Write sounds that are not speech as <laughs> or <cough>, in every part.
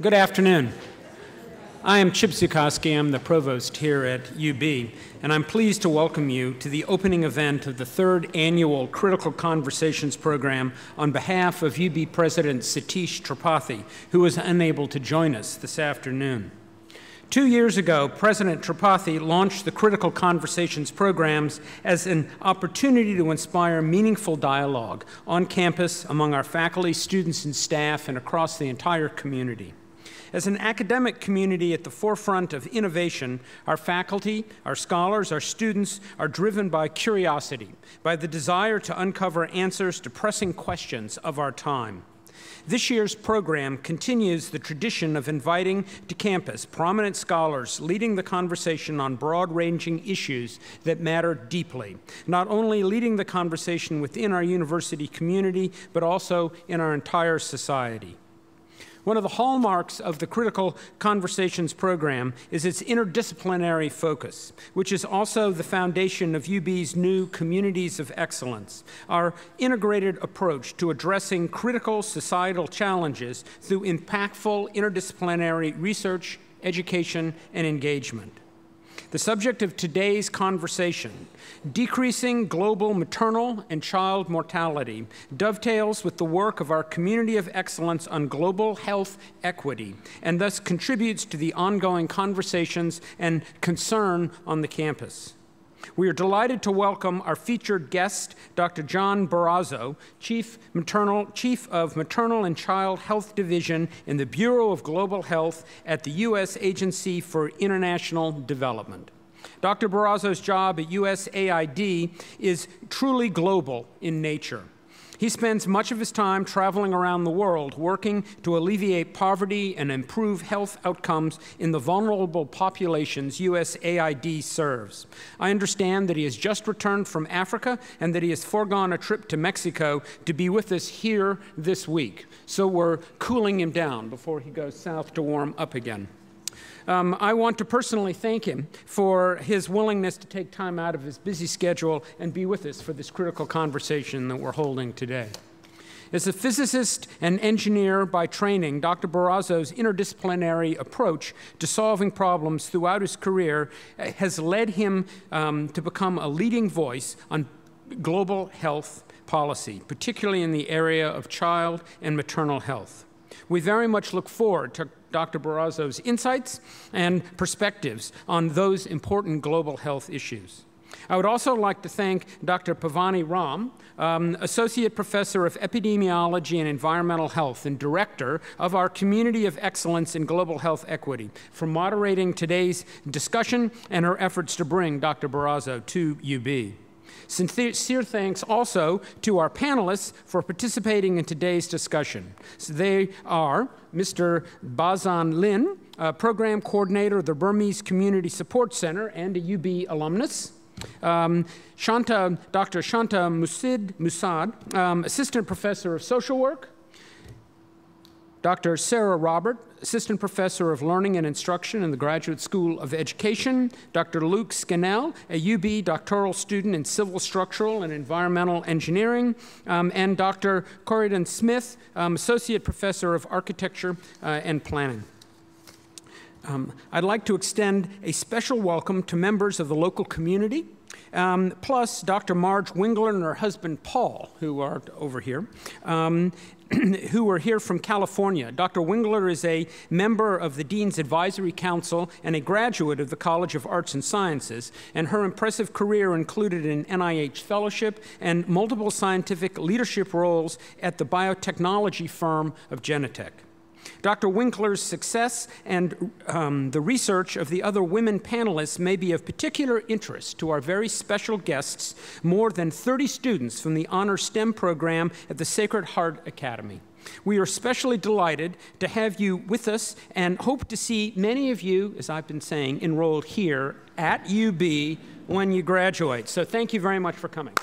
Good afternoon. I am Chip Zukoski. I'm the provost here at UB, and I'm pleased to welcome you to the opening event of the third annual Critical Conversations program on behalf of UB President Satish Tripathi, who was unable to join us this afternoon. Two years ago, President Tripathi launched the Critical Conversations programs as an opportunity to inspire meaningful dialogue on campus among our faculty, students, and staff, and across the entire community. As an academic community at the forefront of innovation, our faculty, our scholars, our students are driven by curiosity, by the desire to uncover answers to pressing questions of our time. This year's program continues the tradition of inviting to campus prominent scholars leading the conversation on broad ranging issues that matter deeply, not only leading the conversation within our university community, but also in our entire society. One of the hallmarks of the Critical Conversations program is its interdisciplinary focus, which is also the foundation of UB's new Communities of Excellence, our integrated approach to addressing critical societal challenges through impactful interdisciplinary research, education, and engagement. The subject of today's conversation, decreasing global maternal and child mortality, dovetails with the work of our community of excellence on global health equity and thus contributes to the ongoing conversations and concern on the campus. We are delighted to welcome our featured guest, Dr. John Borrazzo, Chief, Maternal, Chief of Maternal and Child Health Division in the Bureau of Global Health at the U.S. Agency for International Development. Dr. Borrazzo's job at USAID is truly global in nature. He spends much of his time traveling around the world working to alleviate poverty and improve health outcomes in the vulnerable populations USAID serves. I understand that he has just returned from Africa and that he has foregone a trip to Mexico to be with us here this week. So we're cooling him down before he goes south to warm up again. Um, I want to personally thank him for his willingness to take time out of his busy schedule and be with us for this critical conversation that we're holding today. As a physicist and engineer by training, Dr. Borrazzo's interdisciplinary approach to solving problems throughout his career uh, has led him um, to become a leading voice on global health policy, particularly in the area of child and maternal health. We very much look forward to Dr. Borrazzo's insights and perspectives on those important global health issues. I would also like to thank Dr. Pavani Ram, um, Associate Professor of Epidemiology and Environmental Health and Director of our Community of Excellence in Global Health Equity, for moderating today's discussion and her efforts to bring Dr. Borrazzo to UB. Sincere thanks also to our panelists for participating in today's discussion. So they are Mr. Bazan Lin, Program Coordinator of the Burmese Community Support Center and a UB alumnus. Um, Shanta, Dr. Shanta Musid Musad, um, Assistant Professor of Social Work. Dr. Sarah Robert, Assistant Professor of Learning and Instruction in the Graduate School of Education, Dr. Luke Scannell, a UB doctoral student in Civil Structural and Environmental Engineering, um, and Dr. Corydon Smith, um, Associate Professor of Architecture uh, and Planning. Um, I'd like to extend a special welcome to members of the local community, um, plus Dr. Marge Wingler and her husband Paul, who are over here, um, <clears throat> who are here from California. Dr. Wingler is a member of the Dean's Advisory Council and a graduate of the College of Arts and Sciences, and her impressive career included an NIH fellowship and multiple scientific leadership roles at the biotechnology firm of Genentech. Dr. Winkler's success and um, the research of the other women panelists may be of particular interest to our very special guests, more than 30 students from the Honor STEM program at the Sacred Heart Academy. We are especially delighted to have you with us and hope to see many of you, as I've been saying, enrolled here at UB when you graduate. So thank you very much for coming.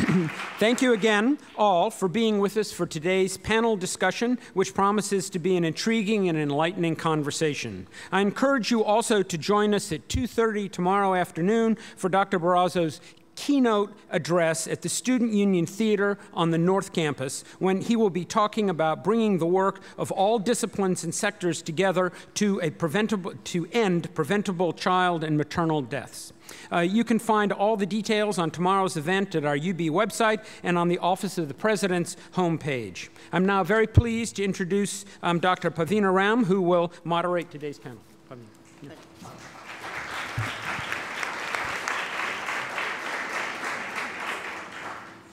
<clears throat> Thank you again, all, for being with us for today's panel discussion, which promises to be an intriguing and enlightening conversation. I encourage you also to join us at 2.30 tomorrow afternoon for Dr. Borrazzo's keynote address at the Student Union Theater on the North Campus when he will be talking about bringing the work of all disciplines and sectors together to, a preventable, to end preventable child and maternal deaths. Uh, you can find all the details on tomorrow's event at our UB website and on the Office of the President's homepage. I'm now very pleased to introduce um, Dr. Pavani Ram, who will moderate today's panel.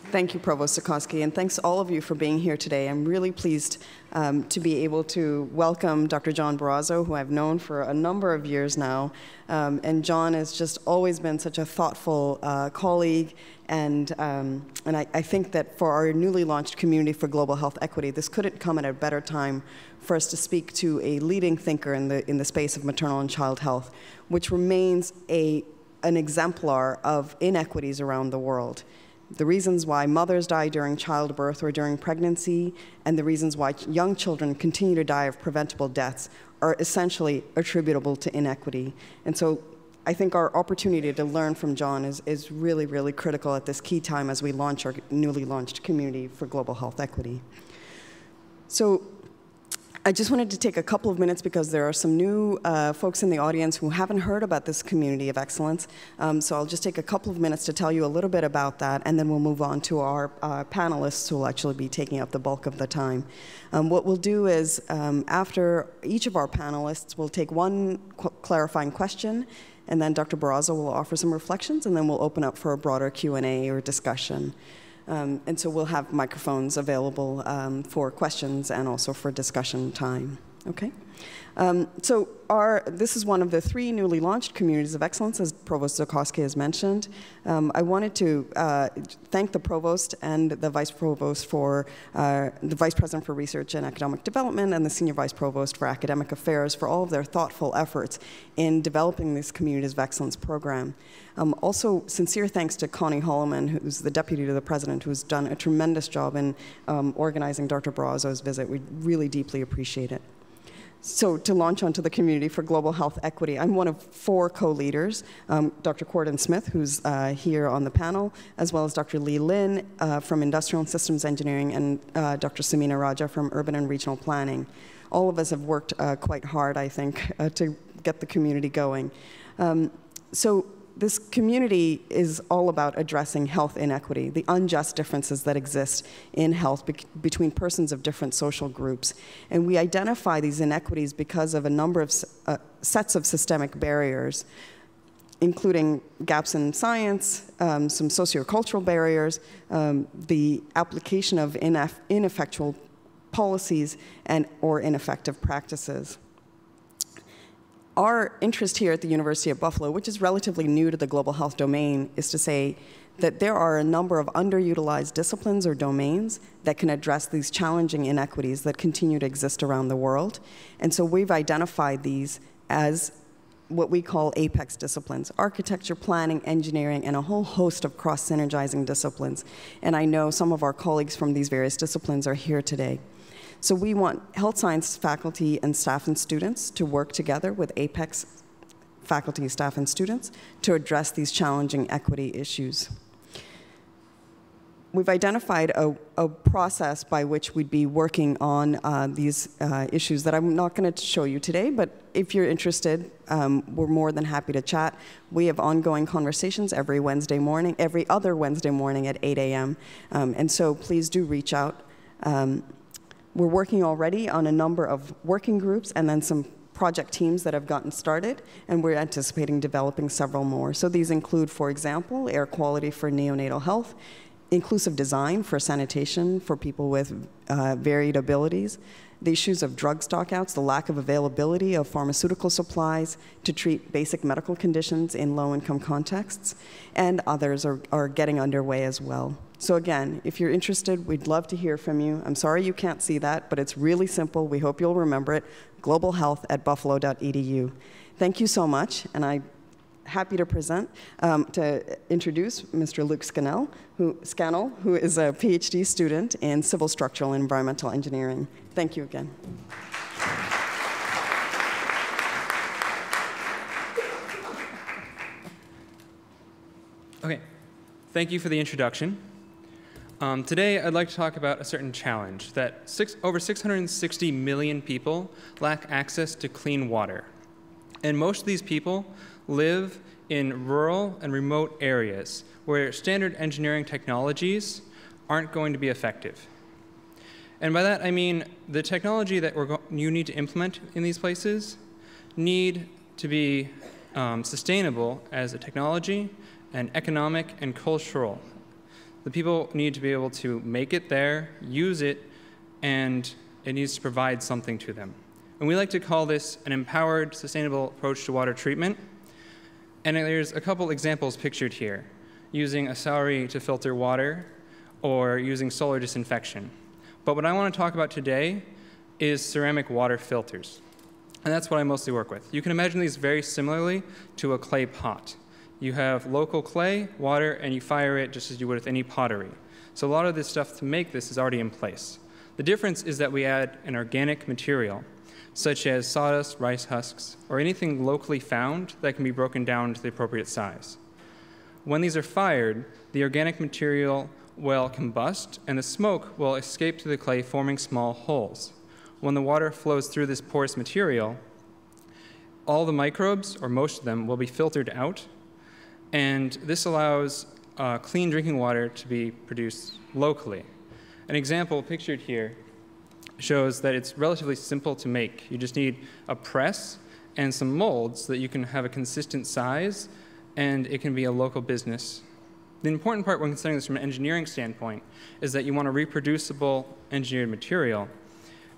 Thank you, Provost Zukoski, and thanks all of you for being here today. I'm really pleased um, to be able to welcome Dr. John Borrazzo, who I've known for a number of years now. Um, and John has just always been such a thoughtful uh, colleague, and, um, and I, I think that for our newly launched Community for Global Health Equity, this couldn't come at a better time for us to speak to a leading thinker in the, in the space of maternal and child health, which remains a, an exemplar of inequities around the world the reasons why mothers die during childbirth or during pregnancy, and the reasons why young children continue to die of preventable deaths are essentially attributable to inequity. And so I think our opportunity to learn from John is, is really, really critical at this key time as we launch our newly launched community for global health equity. So I just wanted to take a couple of minutes because there are some new uh, folks in the audience who haven't heard about this community of excellence. Um, so I'll just take a couple of minutes to tell you a little bit about that, and then we'll move on to our uh, panelists who will actually be taking up the bulk of the time. Um, what we'll do is, um, after each of our panelists, we'll take one qu clarifying question, and then Dr. Borrazzo will offer some reflections, and then we'll open up for a broader Q&A or discussion. Um, and so we'll have microphones available um, for questions and also for discussion time. Okay? Um, so our, this is one of the three newly launched communities of excellence, as Provost Zukoski has mentioned. Um, I wanted to uh, thank the Provost and the Vice Provost for, uh, the Vice President for Research and Academic Development and the Senior Vice Provost for Academic Affairs for all of their thoughtful efforts in developing this Communities of Excellence program. Um, also, sincere thanks to Connie Holloman, who's the Deputy to the President, who's done a tremendous job in um, organizing Dr. Borrazzo's visit. We really deeply appreciate it. So to launch onto the community for global health equity, I'm one of four co-leaders, um, Dr. Corydon Smith, who's uh, here on the panel, as well as Dr. Lee Lin uh, from Industrial and Systems Engineering and uh, Dr. Samina Raja from Urban and Regional Planning. All of us have worked uh, quite hard, I think, uh, to get the community going. Um, so this community is all about addressing health inequity, the unjust differences that exist in health be between persons of different social groups. And we identify these inequities because of a number of uh, sets of systemic barriers, including gaps in science, um, some sociocultural barriers, um, the application of ineffectual policies and or ineffective practices our interest here at the University of Buffalo, which is relatively new to the global health domain, is to say that there are a number of underutilized disciplines or domains that can address these challenging inequities that continue to exist around the world. And so we've identified these as what we call apex disciplines architecture, planning, engineering, and a whole host of cross synergizing disciplines. And I know some of our colleagues from these various disciplines are here today. So we want health science faculty and staff and students to work together with APEX faculty, staff, and students to address these challenging equity issues. We've identified a, a process by which we'd be working on uh, these uh, issues that I'm not going to show you today, but if you're interested, um, we're more than happy to chat. We have ongoing conversations every Wednesday morning, every other Wednesday morning at 8 a.m., um, and so please do reach out. Um, we're working already on a number of working groups and then some project teams that have gotten started, and we're anticipating developing several more. So these include, for example, air quality for neonatal health, inclusive design for sanitation for people with uh, varied abilities, the issues of drug stockouts, the lack of availability of pharmaceutical supplies to treat basic medical conditions in low-income contexts, and others are, are getting underway as well. So again, if you're interested, we'd love to hear from you. I'm sorry you can't see that, but it's really simple. We hope you'll remember it, globalhealth at buffalo.edu. Thank you so much, and I'm happy to present, um, to introduce Mr. Luke Scannell, who, Scannell, who is a PhD student in civil structural and environmental engineering. Thank you again. Okay. thank you for the introduction. Um, today, I'd like to talk about a certain challenge that six, over 660 million people lack access to clean water. And most of these people live in rural and remote areas where standard engineering technologies aren't going to be effective. And by that, I mean the technology that you need to implement in these places need to be um, sustainable as a technology and economic and cultural. The people need to be able to make it there, use it, and it needs to provide something to them. And we like to call this an empowered, sustainable approach to water treatment. And there's a couple examples pictured here, using a slurry to filter water or using solar disinfection. But what I want to talk about today is ceramic water filters. And that's what I mostly work with. You can imagine these very similarly to a clay pot. You have local clay, water, and you fire it just as you would with any pottery. So a lot of this stuff to make this is already in place. The difference is that we add an organic material, such as sawdust, rice husks, or anything locally found that can be broken down to the appropriate size. When these are fired, the organic material will combust and the smoke will escape to the clay, forming small holes. When the water flows through this porous material, all the microbes, or most of them, will be filtered out and this allows uh, clean drinking water to be produced locally. An example pictured here shows that it's relatively simple to make. You just need a press and some molds so that you can have a consistent size and it can be a local business. The important part when considering this from an engineering standpoint is that you want a reproducible engineered material.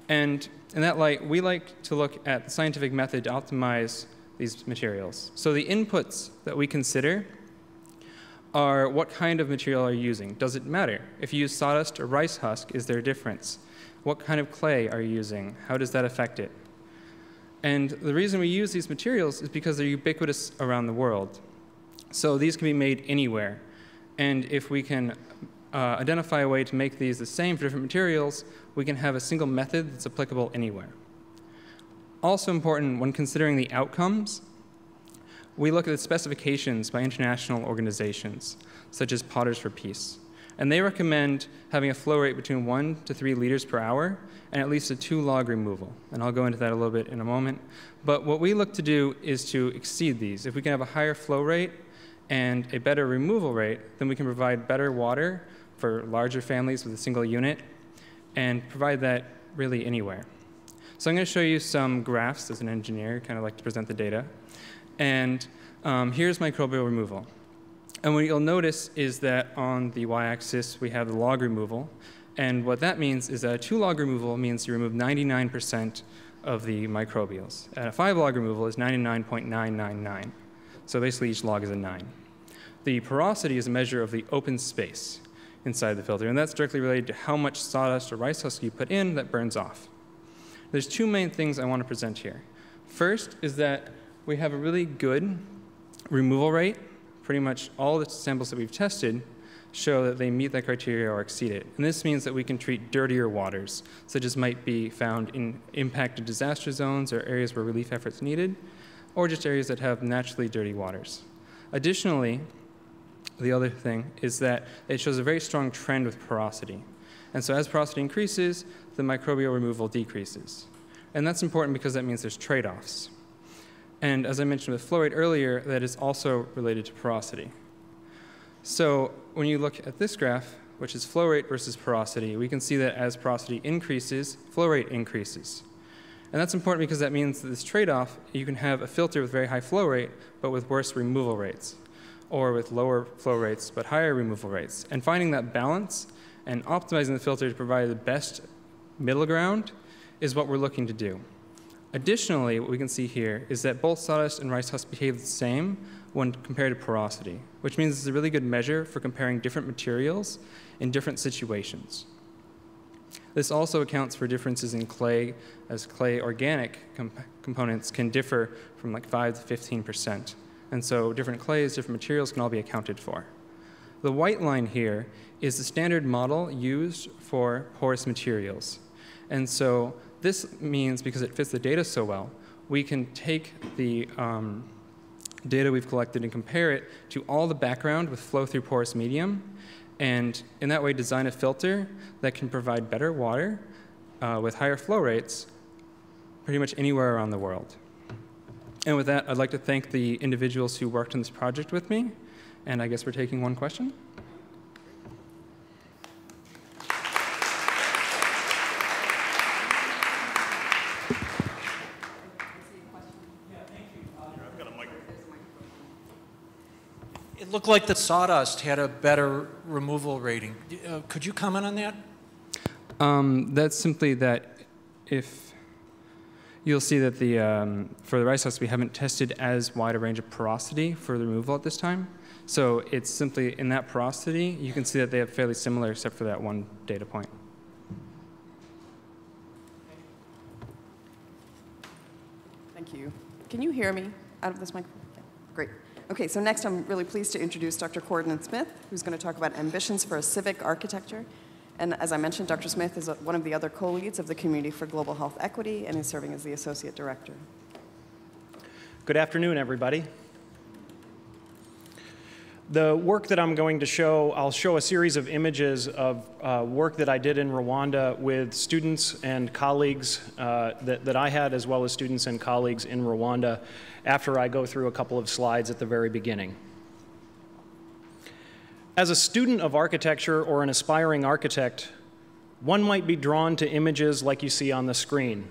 And in that light, we like to look at the scientific method to optimize these materials. So the inputs that we consider are what kind of material are you using? Does it matter? If you use sawdust or rice husk, is there a difference? What kind of clay are you using? How does that affect it? And the reason we use these materials is because they're ubiquitous around the world. So these can be made anywhere. And if we can uh, identify a way to make these the same for different materials, we can have a single method that's applicable anywhere. Also important when considering the outcomes, we look at the specifications by international organizations, such as Potters for Peace. And they recommend having a flow rate between one to three liters per hour and at least a two log removal. And I'll go into that a little bit in a moment. But what we look to do is to exceed these. If we can have a higher flow rate and a better removal rate, then we can provide better water for larger families with a single unit and provide that really anywhere. So I'm going to show you some graphs as an engineer, kind of like to present the data. And um, here's microbial removal. And what you'll notice is that on the y-axis, we have the log removal. And what that means is that a two-log removal means you remove 99% of the microbials. And a five-log removal is 99.999. So basically, each log is a 9. The porosity is a measure of the open space inside the filter, and that's directly related to how much sawdust or rice husk you put in that burns off. There's two main things I want to present here. First is that we have a really good removal rate. Pretty much all the samples that we've tested show that they meet that criteria or exceed it. And this means that we can treat dirtier waters, such as might be found in impacted disaster zones or areas where relief efforts needed, or just areas that have naturally dirty waters. Additionally, the other thing is that it shows a very strong trend with porosity. And so as porosity increases, the microbial removal decreases. And that's important because that means there's trade-offs. And as I mentioned with flow rate earlier, that is also related to porosity. So when you look at this graph, which is flow rate versus porosity, we can see that as porosity increases, flow rate increases. And that's important because that means that this trade-off, you can have a filter with very high flow rate, but with worse removal rates, or with lower flow rates, but higher removal rates. And finding that balance and optimizing the filter to provide the best middle ground is what we're looking to do. Additionally, what we can see here is that both sawdust and rice husk behave the same when compared to porosity, which means it's a really good measure for comparing different materials in different situations. This also accounts for differences in clay, as clay organic comp components can differ from like 5 to 15%. And so different clays, different materials can all be accounted for. The white line here is the standard model used for porous materials. And so this means, because it fits the data so well, we can take the um, data we've collected and compare it to all the background with flow through porous medium, and in that way design a filter that can provide better water uh, with higher flow rates pretty much anywhere around the world. And with that, I'd like to thank the individuals who worked on this project with me, and I guess we're taking one question. It looked like the sawdust had a better removal rating. Uh, could you comment on that? Um, that's simply that if you'll see that the um, for the rice husk we haven't tested as wide a range of porosity for the removal at this time. So it's simply in that porosity you can see that they have fairly similar except for that one data point. Thank you. Can you hear me out of this microphone? Okay, Great. Okay, so next I'm really pleased to introduce Dr. Corydon Smith, who's going to talk about ambitions for a civic architecture. And as I mentioned, Dr. Smith is one of the other co-leads of the Community for Global Health Equity and is serving as the Associate Director. Good afternoon, everybody. The work that I'm going to show, I'll show a series of images of uh, work that I did in Rwanda with students and colleagues uh, that, that I had, as well as students and colleagues in Rwanda, after I go through a couple of slides at the very beginning. As a student of architecture or an aspiring architect, one might be drawn to images like you see on the screen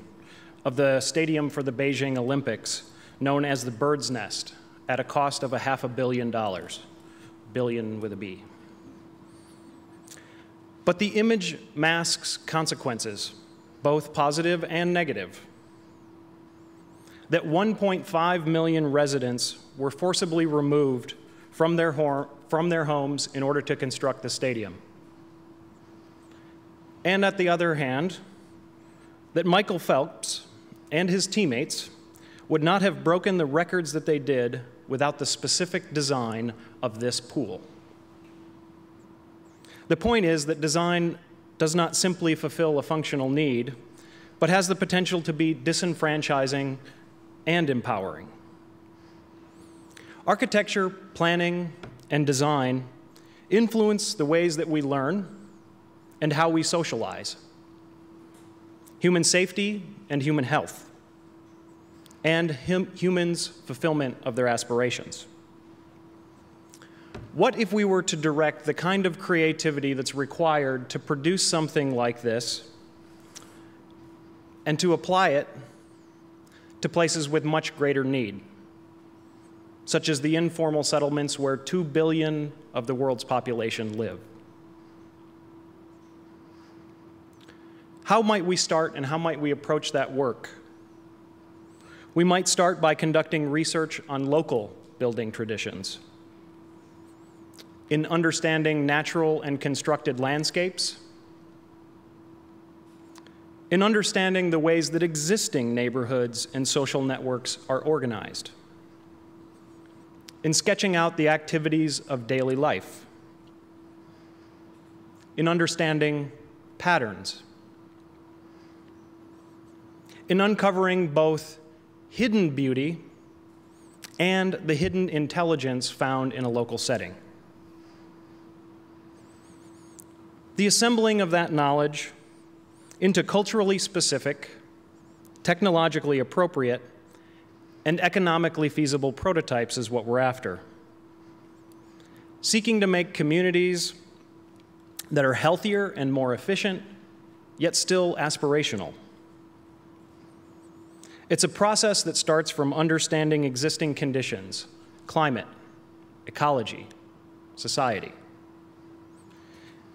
of the stadium for the Beijing Olympics, known as the Bird's Nest, at a cost of a half a billion dollars, billion with a B. But the image masks consequences, both positive and negative. That 1.5 million residents were forcibly removed from their, from their homes in order to construct the stadium. And at the other hand, that Michael Phelps and his teammates would not have broken the records that they did without the specific design of this pool. The point is that design does not simply fulfill a functional need, but has the potential to be disenfranchising and empowering. Architecture, planning, and design influence the ways that we learn and how we socialize, human safety and human health, and hum humans' fulfillment of their aspirations. What if we were to direct the kind of creativity that's required to produce something like this and to apply it to places with much greater need? such as the informal settlements where 2 billion of the world's population live. How might we start and how might we approach that work? We might start by conducting research on local building traditions, in understanding natural and constructed landscapes, in understanding the ways that existing neighborhoods and social networks are organized in sketching out the activities of daily life, in understanding patterns, in uncovering both hidden beauty and the hidden intelligence found in a local setting. The assembling of that knowledge into culturally specific, technologically appropriate, and economically feasible prototypes is what we're after. Seeking to make communities that are healthier and more efficient, yet still aspirational. It's a process that starts from understanding existing conditions, climate, ecology, society,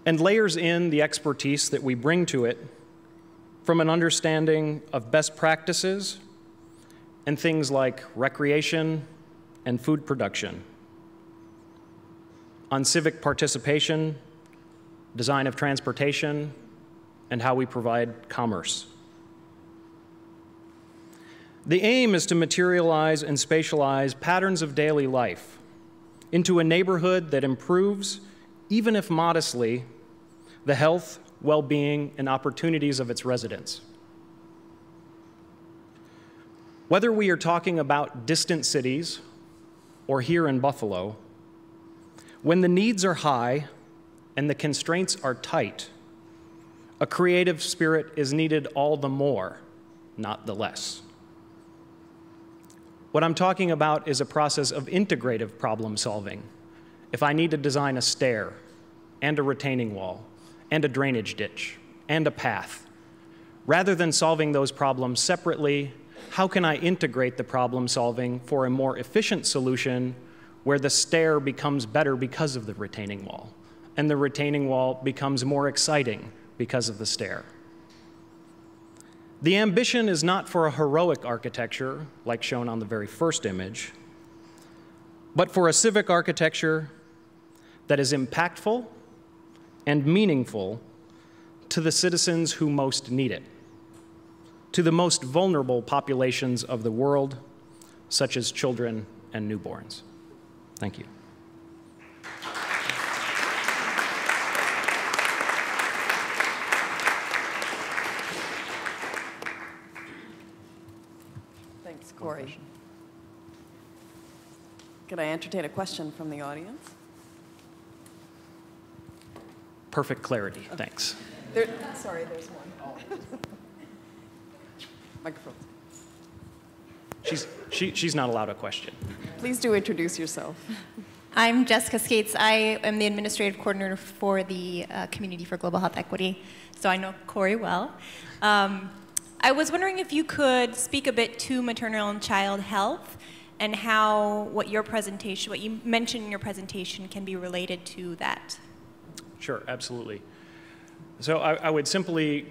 and layers in the expertise that we bring to it from an understanding of best practices and things like recreation and food production, on civic participation, design of transportation, and how we provide commerce. The aim is to materialize and spatialize patterns of daily life into a neighborhood that improves, even if modestly, the health, well being, and opportunities of its residents. Whether we are talking about distant cities or here in Buffalo, when the needs are high and the constraints are tight, a creative spirit is needed all the more, not the less. What I'm talking about is a process of integrative problem solving. If I need to design a stair, and a retaining wall, and a drainage ditch, and a path, rather than solving those problems separately, how can I integrate the problem solving for a more efficient solution where the stair becomes better because of the retaining wall, and the retaining wall becomes more exciting because of the stair? The ambition is not for a heroic architecture, like shown on the very first image, but for a civic architecture that is impactful and meaningful to the citizens who most need it, to the most vulnerable populations of the world, such as children and newborns. Thank you. Thanks, Corey. Could I entertain a question from the audience? Perfect clarity. Thanks. There, sorry, there's one. <laughs> Microphone. She's, she, she's not allowed a question. Please do introduce yourself. I'm Jessica Skates. I am the administrative coordinator for the uh, Community for Global Health Equity, so I know Corey well. Um, I was wondering if you could speak a bit to maternal and child health and how what your presentation, what you mentioned in your presentation, can be related to that. Sure, absolutely. So I, I would simply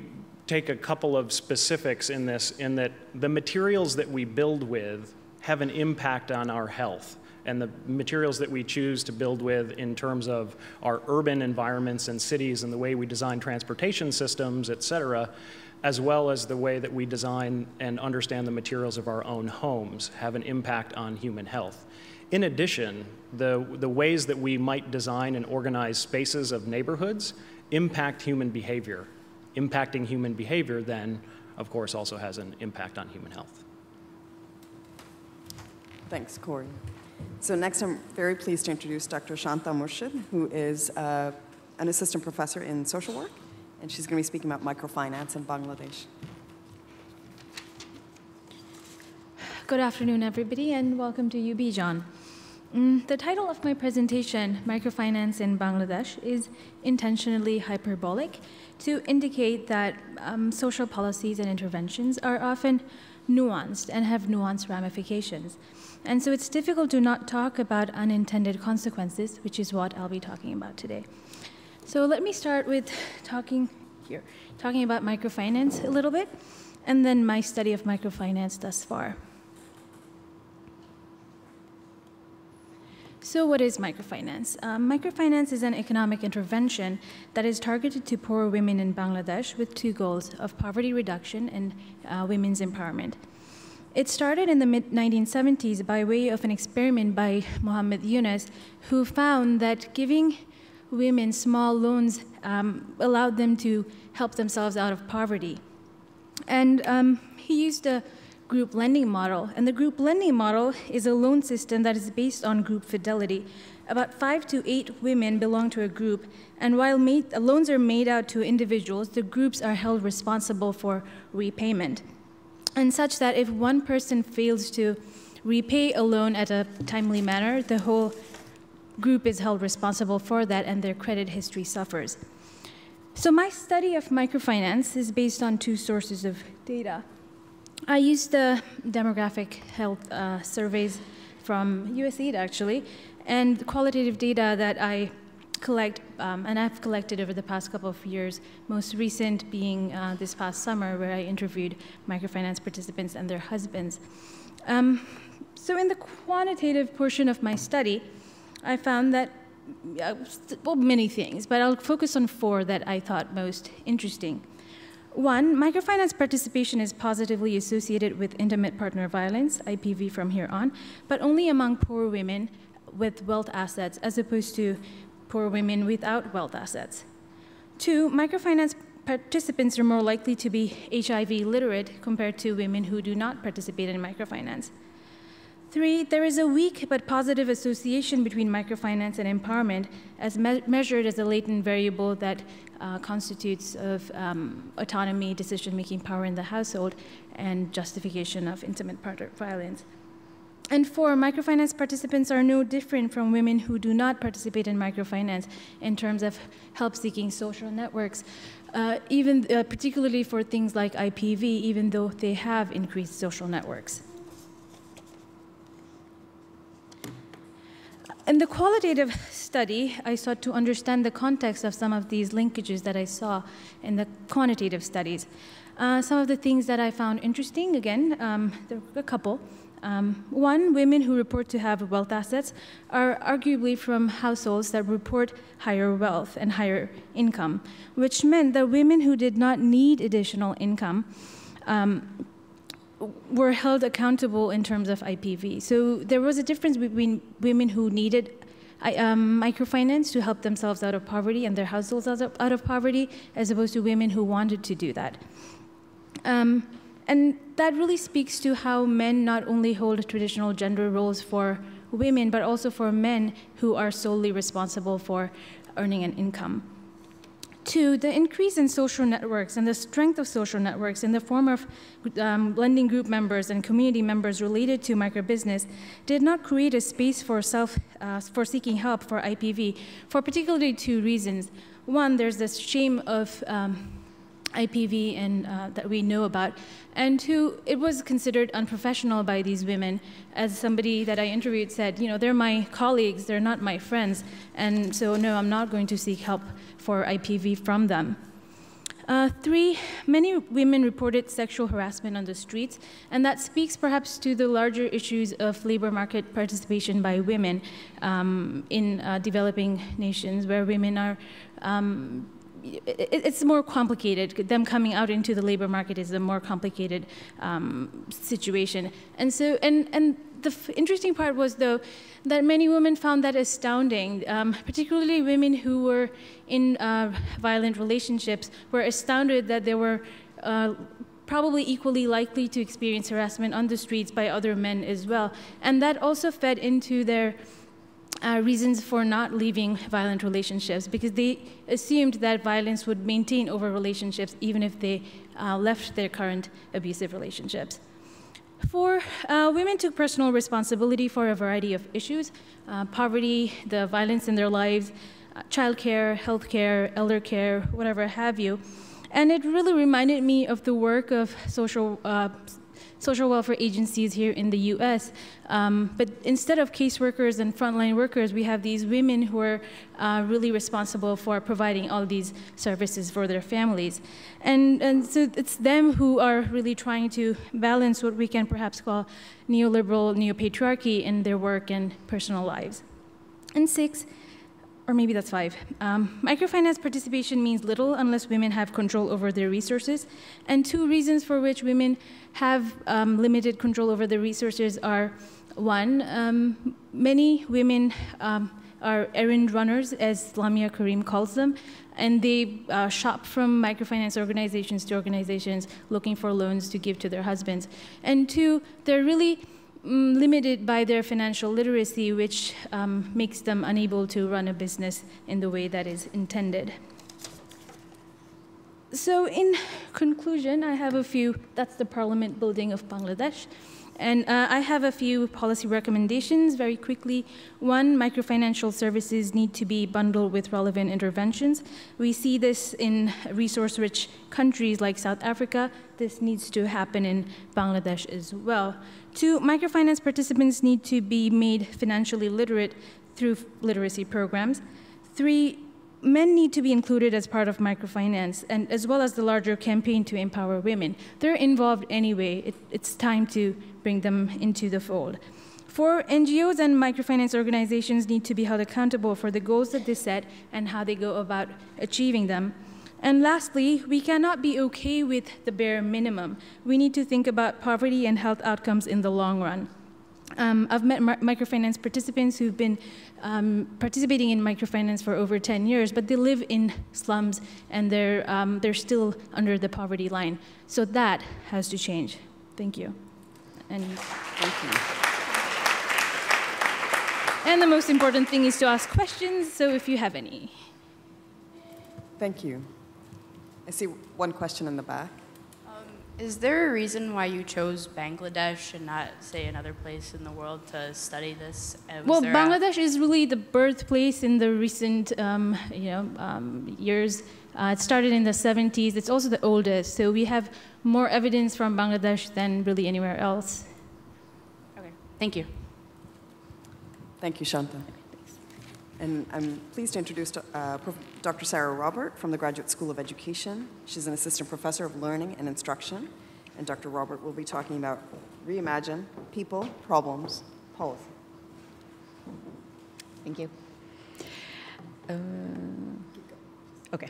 take a couple of specifics in this, in that the materials that we build with have an impact on our health. And the materials that we choose to build with in terms of our urban environments and cities and the way we design transportation systems, et cetera, as well as the way that we design and understand the materials of our own homes have an impact on human health. In addition, the, the ways that we might design and organize spaces of neighborhoods impact human behavior. Impacting human behavior then, of course, also has an impact on human health. Thanks, Corey. So next, I'm very pleased to introduce Dr. Shanta Murshid, who is uh, an assistant professor in social work, and she's going to be speaking about microfinance in Bangladesh. Good afternoon, everybody, and welcome to UB, John. Mm, the title of my presentation, Microfinance in Bangladesh, is intentionally hyperbolic to indicate that um, social policies and interventions are often nuanced and have nuanced ramifications. And so it's difficult to not talk about unintended consequences, which is what I'll be talking about today. So let me start with talking here, talking about microfinance a little bit, and then my study of microfinance thus far. So, what is microfinance? Um, microfinance is an economic intervention that is targeted to poor women in Bangladesh with two goals of poverty reduction and uh, women's empowerment. It started in the mid 1970s by way of an experiment by Mohammed Yunus, who found that giving women small loans um, allowed them to help themselves out of poverty. And um, he used a group lending model. And the group lending model is a loan system that is based on group fidelity. About five to eight women belong to a group, and while made, loans are made out to individuals, the groups are held responsible for repayment. And such that if one person fails to repay a loan at a timely manner, the whole group is held responsible for that and their credit history suffers. So, my study of microfinance is based on two sources of data. I used the demographic health uh, surveys from USAID actually, and qualitative data that I collect, um, and I've collected over the past couple of years, most recent being uh, this past summer where I interviewed microfinance participants and their husbands. Um, so in the quantitative portion of my study, I found that, uh, well, many things, but I'll focus on four that I thought most interesting. One, microfinance participation is positively associated with intimate partner violence, IPV from here on, but only among poor women with wealth assets as opposed to poor women without wealth assets. Two, microfinance participants are more likely to be HIV literate compared to women who do not participate in microfinance. Three, there is a weak but positive association between microfinance and empowerment as me measured as a latent variable that uh, constitutes of um, autonomy, decision-making power in the household, and justification of intimate partner violence. And four, microfinance participants are no different from women who do not participate in microfinance in terms of help-seeking social networks, uh, even uh, particularly for things like IPV, even though they have increased social networks. In the qualitative study, I sought to understand the context of some of these linkages that I saw in the quantitative studies. Uh, some of the things that I found interesting, again, um, there were a couple. Um, one, women who report to have wealth assets are arguably from households that report higher wealth and higher income, which meant that women who did not need additional income um, were held accountable in terms of IPV. So there was a difference between women who needed um, microfinance to help themselves out of poverty and their households out of, out of poverty, as opposed to women who wanted to do that. Um, and that really speaks to how men not only hold traditional gender roles for women, but also for men who are solely responsible for earning an income. Two, the increase in social networks and the strength of social networks in the form of um, lending group members and community members related to microbusiness did not create a space for self, uh, for seeking help for IPV for particularly two reasons. One, there's this shame of um, IPV and uh, that we know about, and two, it was considered unprofessional by these women. As somebody that I interviewed said, you know, they're my colleagues, they're not my friends, and so no, I'm not going to seek help for IPV from them. Uh, three, many women reported sexual harassment on the streets, and that speaks perhaps to the larger issues of labor market participation by women um, in uh, developing nations where women are um, it's more complicated. Them coming out into the labor market is a more complicated um, situation. And so, and, and the interesting part was, though, that many women found that astounding, um, particularly women who were in uh, violent relationships were astounded that they were uh, probably equally likely to experience harassment on the streets by other men as well. And that also fed into their uh, reasons for not leaving violent relationships because they assumed that violence would maintain over relationships even if they uh, left their current abusive relationships. Four, uh, women took personal responsibility for a variety of issues uh, poverty, the violence in their lives, uh, childcare, healthcare, elder care, whatever have you. And it really reminded me of the work of social uh, social welfare agencies here in the US. Um, but instead of caseworkers and frontline workers, we have these women who are uh, really responsible for providing all these services for their families. And, and so it's them who are really trying to balance what we can perhaps call neoliberal neopatriarchy in their work and personal lives. And six, or maybe that's five. Um, microfinance participation means little unless women have control over their resources. And two reasons for which women have um, limited control over their resources are one, um, many women um, are errand runners, as Lamia Karim calls them, and they uh, shop from microfinance organizations to organizations looking for loans to give to their husbands. And two, they're really limited by their financial literacy, which um, makes them unable to run a business in the way that is intended. So, in conclusion, I have a few that's the parliament building of Bangladesh. And uh, I have a few policy recommendations very quickly. One, microfinancial services need to be bundled with relevant interventions. We see this in resource rich countries like South Africa. This needs to happen in Bangladesh as well. Two, microfinance participants need to be made financially literate through literacy programs. Three, men need to be included as part of microfinance, and as well as the larger campaign to empower women. They're involved anyway. It, it's time to bring them into the fold. Four, NGOs and microfinance organizations need to be held accountable for the goals that they set and how they go about achieving them. And lastly, we cannot be okay with the bare minimum. We need to think about poverty and health outcomes in the long run. Um, I've met microfinance participants who've been um, participating in microfinance for over 10 years, but they live in slums and they're, um, they're still under the poverty line. So that has to change. Thank you. And thank you. And the most important thing is to ask questions, so if you have any. Thank you. I see one question in the back. Is there a reason why you chose Bangladesh and not, say, another place in the world to study this? Was Well, there a- Bangladesh is really the birthplace in the recent um, you know, um, years. Uh, it started in the 70s. It's also the oldest, so we have more evidence from Bangladesh than really anywhere else. Okay, thank you. Thank you, Shanta. And I'm pleased to introduce uh, Dr. Sarah Robert from the Graduate School of Education. She's an assistant professor of learning and instruction. And Dr. Robert will be talking about reimagine, people, problems, policy. Thank you. Uh, okay.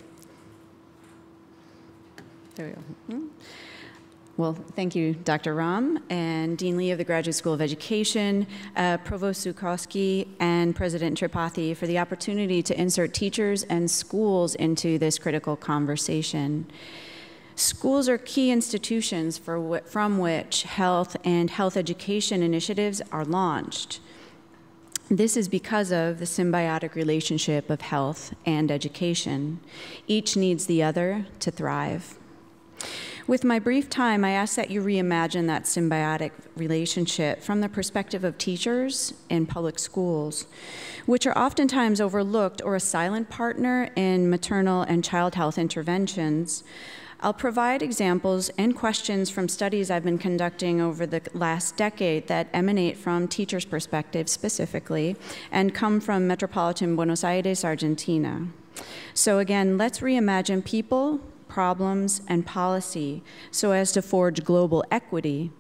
There we go. Hmm. Well, thank you, Dr. Ram and Dean Lee of the Graduate School of Education, uh, Provost Zukoski, and President Tripathi for the opportunity to insert teachers and schools into this critical conversation. Schools are key institutions for wh- from which health and health education initiatives are launched. This is because of the symbiotic relationship of health and education. Each needs the other to thrive. With my brief time, I ask that you reimagine that symbiotic relationship from the perspective of teachers in public schools, which are oftentimes overlooked or a silent partner in maternal and child health interventions. I'll provide examples and questions from studies I've been conducting over the last decade that emanate from teachers' perspectives specifically and come from metropolitan Buenos Aires, Argentina. So, again, let's reimagine people, problems, and policy so as to forge global equity.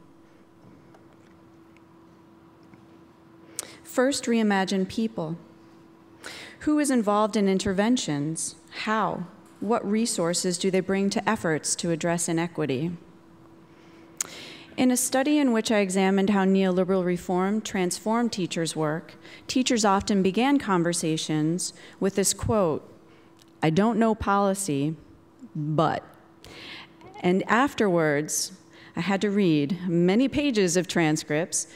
First, reimagine people. Who is involved in interventions? How? What resources do they bring to efforts to address inequity? In a study in which I examined how neoliberal reform transformed teachers' work, teachers often began conversations with this quote I don't know policy, but. And afterwards, I had to read many pages of transcripts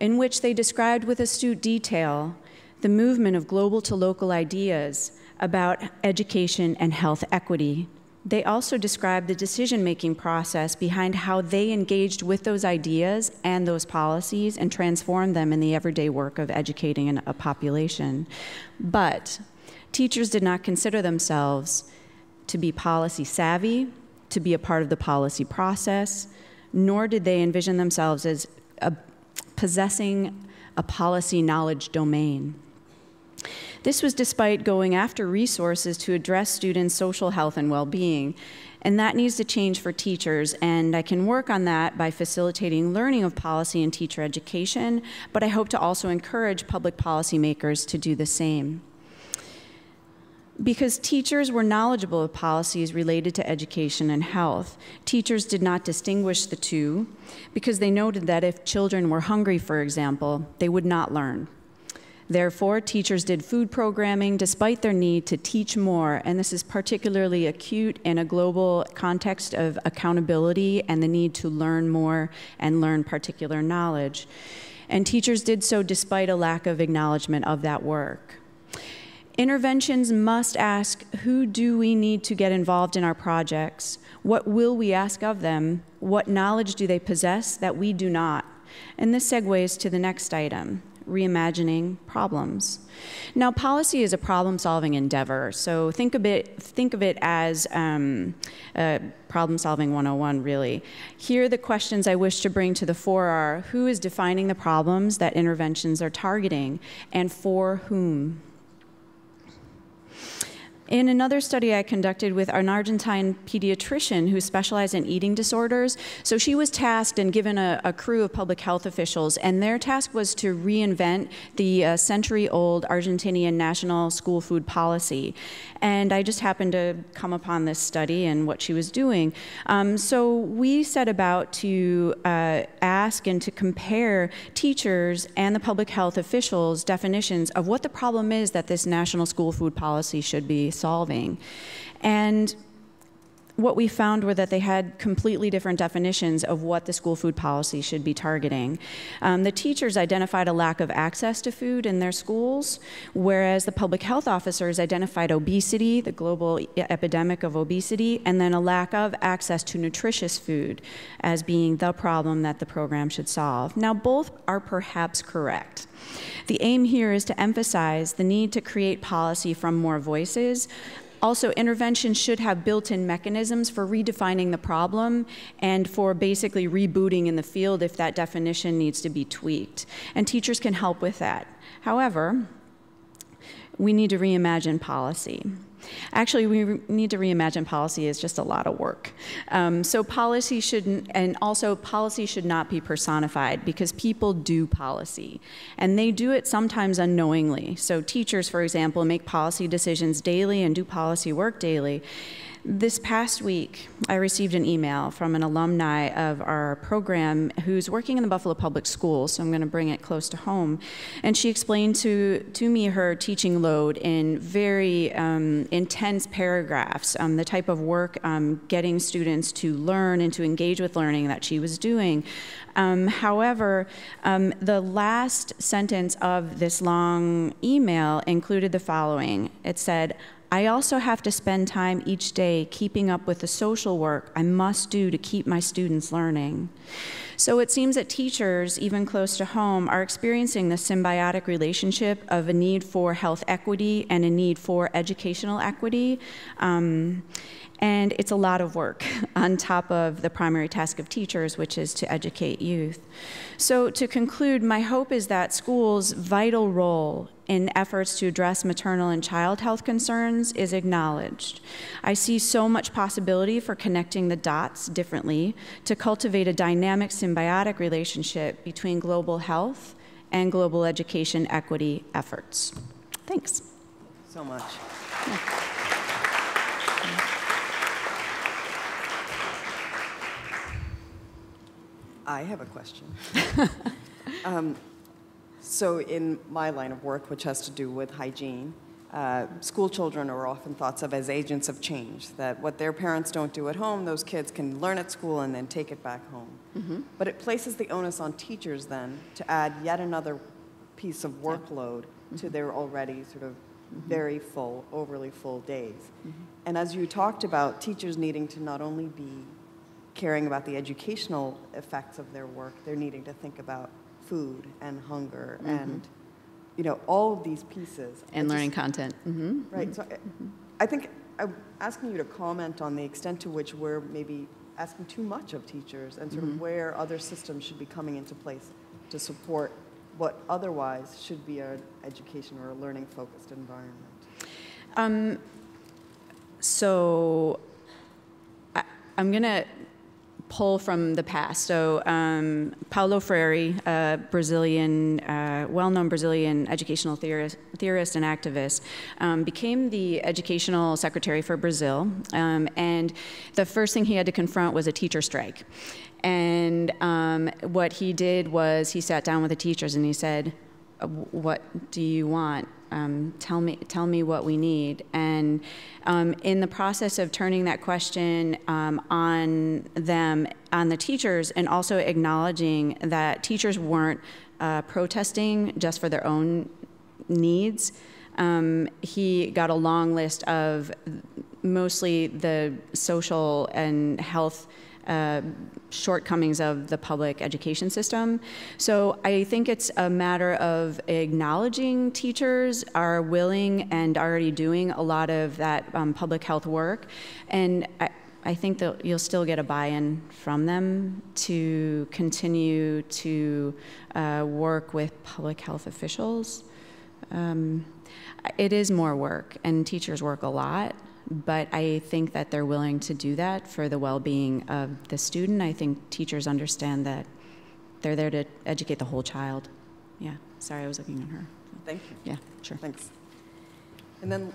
in which they described with astute detail the movement of global to local ideas about education and health equity. They also described the decision making process behind how they engaged with those ideas and those policies and transformed them in the everyday work of educating a population. But teachers did not consider themselves to be policy savvy, to be a part of the policy process, nor did they envision themselves as a, possessing a policy knowledge domain. This was despite going after resources to address students' social health and well being. And that needs to change for teachers, and I can work on that by facilitating learning of policy in teacher education, but I hope to also encourage public policymakers to do the same because teachers were knowledgeable of policies related to education and health. Teachers did not distinguish the two because they noted that if children were hungry, for example, they would not learn. Therefore, teachers did food programming despite their need to teach more, and this is particularly acute in a global context of accountability and the need to learn more and learn particular knowledge. And teachers did so despite a lack of acknowledgement of that work. Interventions must ask who do we need to get involved in our projects? What will we ask of them? What knowledge do they possess that we do not? And this segues to the next item reimagining problems. Now, policy is a problem solving endeavor, so think of it, think of it as um, uh, problem solving 101, really. Here, the questions I wish to bring to the fore are who is defining the problems that interventions are targeting, and for whom? In another study I conducted with an Argentine pediatrician who specialized in eating disorders, so she was tasked and given a, a crew of public health officials, and their task was to reinvent the uh, century old Argentinian national school food policy. And I just happened to come upon this study and what she was doing. Um, so we set about to uh, ask and to compare teachers and the public health officials' definitions of what the problem is that this national school food policy should be solving. And what we found were that they had completely different definitions of what the school food policy should be targeting. Um, the teachers identified a lack of access to food in their schools, whereas the public health officers identified obesity, the global epidemic of obesity, and then a lack of access to nutritious food as being the problem that the program should solve. Now, both are perhaps correct. The aim here is to emphasize the need to create policy from more voices, also, intervention should have built-in mechanisms for redefining the problem and for basically rebooting in the field if that definition needs to be tweaked. And teachers can help with that. However, we need to reimagine policy. Actually, we need to reimagine policy is just a lot of work. Um, so policy shouldn't, and also policy should not be personified because people do policy. And they do it sometimes unknowingly. So teachers, for example, make policy decisions daily and do policy work daily. This past week, I received an email from an alumni of our program who's working in the Buffalo Public Schools, so I'm going to bring it close to home. And she explained to, to me her teaching load in very um, intense paragraphs, um, the type of work um, getting students to learn and to engage with learning that she was doing. Um, however, um, the last sentence of this long email included the following. It said, I also have to spend time each day keeping up with the social work I must do to keep my students learning. So it seems that teachers, even close to home, are experiencing the symbiotic relationship of a need for health equity and a need for educational equity. Um, and it's a lot of work <laughs> on top of the primary task of teachers, which is to educate youth. So, to conclude, my hope is that schools' vital role in efforts to address maternal and child health concerns is acknowledged. I see so much possibility for connecting the dots differently to cultivate a dynamic symbiotic relationship between global health and global education equity efforts. Thanks. So much. Yeah. I have a question. <laughs> um, so in my line of work, which has to do with hygiene, uh, school children are often thought of as agents of change, that what their parents don't do at home, those kids can learn at school and then take it back home. Mm-hmm. But it places the onus on teachers then to add yet another piece of workload yeah. to mm-hmm. their already sort of mm-hmm. very full, overly full days. Mm-hmm. And as you talked about, teachers needing to not only be caring about the educational effects of their work, they're needing to think about food and hunger mm-hmm. and you know all of these pieces and learning just, content. Mm-hmm. Right. So mm-hmm. I, I think I'm asking you to comment on the extent to which we're maybe asking too much of teachers and sort of mm-hmm. where other systems should be coming into place to support what otherwise should be an education or a learning focused environment. Um, so I'm going to pull from the past. So um, Paulo Freire, a Brazilian, uh, well-known Brazilian educational theorist, theorist and activist, um, became the educational secretary for Brazil. Um, and the first thing he had to confront was a teacher strike. And um, what he did was he sat down with the teachers and he said, what do you want? Um, tell me, tell me what we need. And um, in the process of turning that question um, on them, on the teachers, and also acknowledging that teachers weren't uh, protesting just for their own needs, um, he got a long list of mostly the social and health uh, shortcomings of the public education system. So I think it's a matter of acknowledging teachers are willing and already doing a lot of that um, public health work. And I, I think that you'll still get a buy-in from them to continue to uh, work with public health officials. Um, it is more work, and teachers work a lot but I think that they're willing to do that for the well-being of the student. I think teachers understand that they're there to educate the whole child. Yeah, sorry, I was looking at her. Thank you. Yeah, sure. Thanks. And then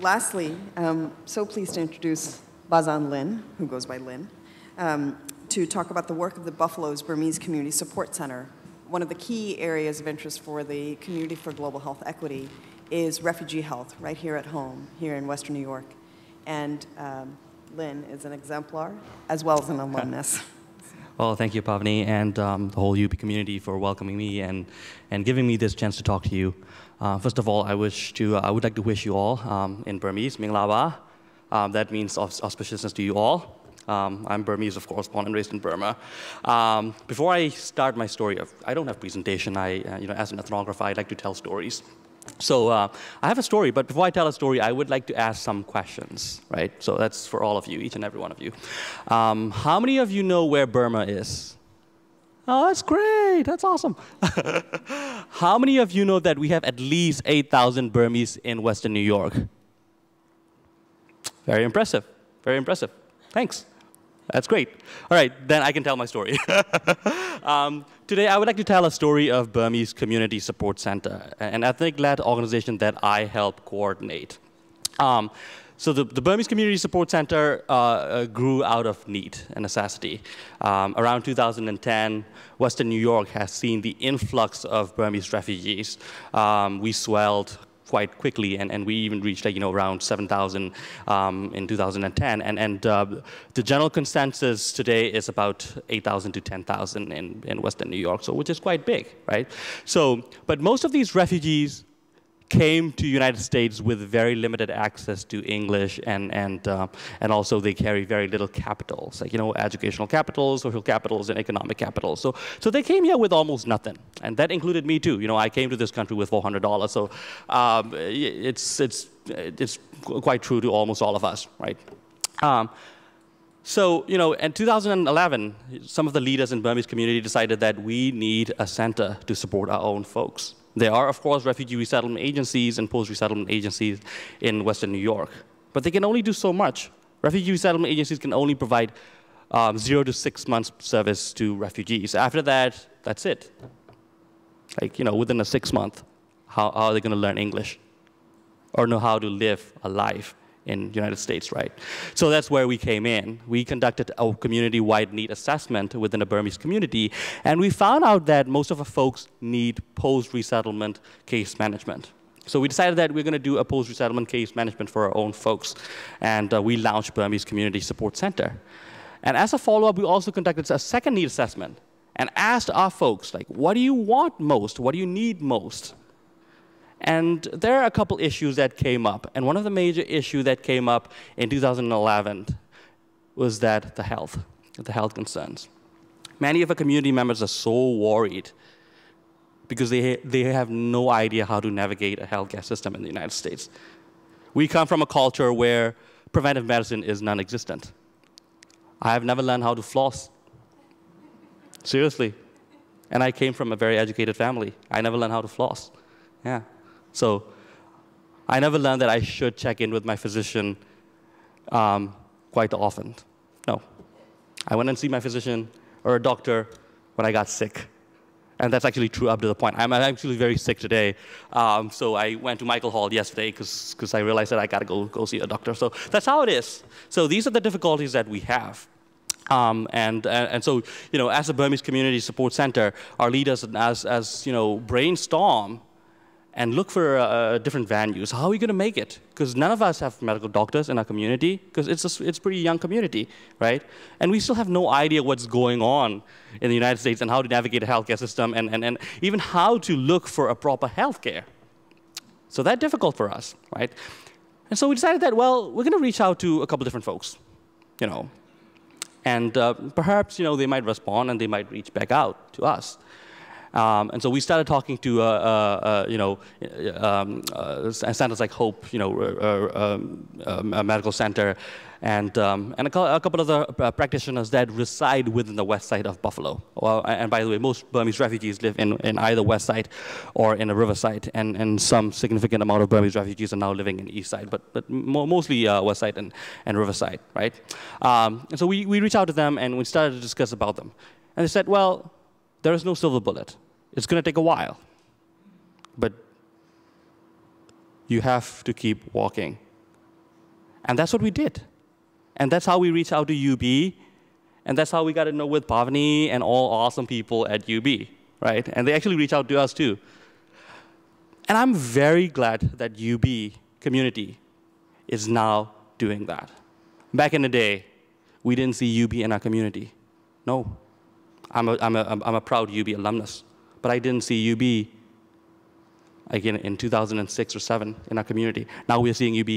lastly, um, so pleased to introduce Bazan Lin, who goes by Lin, um, to talk about the work of the Buffalo's Burmese Community Support Center. One of the key areas of interest for the Community for Global Health Equity is refugee health right here at home, here in Western New York. And um, Lin is an exemplar as well as an alumnus. Well, thank you, Pavani, and um, the whole UB community for welcoming me and, and giving me this chance to talk to you. Uh, first of all, I wish to uh, I would like to wish you all um, in Burmese, Mingalaba. Um, that means auspiciousness to you all. Um, I'm Burmese, of course, born and raised in Burma. Um, before I start my story, I don't have presentation. I, uh, you know, as an ethnographer, I like to tell stories. So uh, I have a story, but before I tell a story, I would like to ask some questions, right? So that's for all of you, each and every one of you. Um, how many of you know where Burma is? Oh, that's great. That's awesome. <laughs> how many of you know that we have at least 8,000 Burmese in Western New York? Very impressive. Very impressive. Thanks. That's great. All right, then I can tell my story. <laughs> um, today, I would like to tell a story of Burmese Community Support Center, an ethnic-led organization that I help coordinate. Um, so the, the, Burmese Community Support Center uh, uh, grew out of need and necessity. Um, around 2010, Western New York has seen the influx of Burmese refugees. Um, we swelled quite quickly, and, and we even reached like, you know, around 7,000 um, in 2010. And, and uh, the general consensus today is about 8,000 to 10,000 in, in Western New York, so which is quite big, right? So, but most of these refugees came to United States with very limited access to English and, and, uh, and also they carry very little capitals, like, you know, educational capitals, social capitals, and economic capitals. So, so they came here with almost nothing. And that included me too. You know, I came to this country with $400. So um, it's, it's, it's quite true to almost all of us, right? Um, so, you know, in 2011, some of the leaders in Burmese community decided that we need a center to support our own folks. There are, of course, refugee resettlement agencies and post-resettlement agencies in Western New York, but they can only do so much. Refugee resettlement agencies can only provide um, zero to six months service to refugees. After that, that's it. Like, you know, within a six month, how, how are they going to learn English or know how to live a life? In the United States, right? So that's where we came in. We conducted a community-wide need assessment within the Burmese community, and we found out that most of our folks need post-resettlement case management. So we decided that we're going to do a post-resettlement case management for our own folks, and uh, we launched Burmese Community Support Center. And as a follow-up, we also conducted a second need assessment and asked our folks, like, what do you want most? What do you need most? And there are a couple issues that came up. And one of the major issues that came up in 2011 was that the health, the health concerns. Many of our community members are so worried because they, they have no idea how to navigate a healthcare system in the United States. We come from a culture where preventive medicine is non-existent. I have never learned how to floss. Seriously. And I came from a very educated family. I never learned how to floss. Yeah. So I never learned that I should check in with my physician um, quite often. No. I went and see my physician or a doctor when I got sick. And that's actually true up to the point. I'm actually very sick today. Um, so I went to Michael Hall yesterday because I realized that I got to go, go see a doctor. So that's how it is. So these are the difficulties that we have. Um, and, and, so, you know, as a Burmese Community Support Center, our leaders, as, as you know, brainstorm and look for uh, different venues. How are we going to make it? Because none of us have medical doctors in our community, because it's a, it's pretty young community, right? And we still have no idea what's going on in the United States and how to navigate a healthcare system and, and, and even how to look for a proper healthcare. So that's difficult for us, right? And so we decided that, well, we're going to reach out to a couple different folks, you know. And uh, perhaps, you know, they might respond and they might reach back out to us. Um, and so we started talking to, uh, uh, uh you know, um, uh, centers like Hope, you know, um, a medical center, and, um, and a, a, couple other uh, practitioners that reside within the west side of Buffalo. Well, and by the way, most Burmese refugees live in, in either west side or in a riverside, and, and some significant amount of Burmese refugees are now living in east side, but, but mo mostly uh, west side and, and riverside, right? Um, and so we, we reached out to them and we started to discuss about them. And they said, well, there is no silver bullet. It's going to take a while. But you have to keep walking. And that's what we did. And that's how we reached out to UB. And that's how we got to know with Pavani and all awesome people at UB, right? And they actually reached out to us too. And I'm very glad that UB community is now doing that. Back in the day, we didn't see UB in our community. No. I'm a, I'm a, I'm a proud UB alumnus, but I didn't see UB again in 2006 or 7 in our community. Now we're seeing UB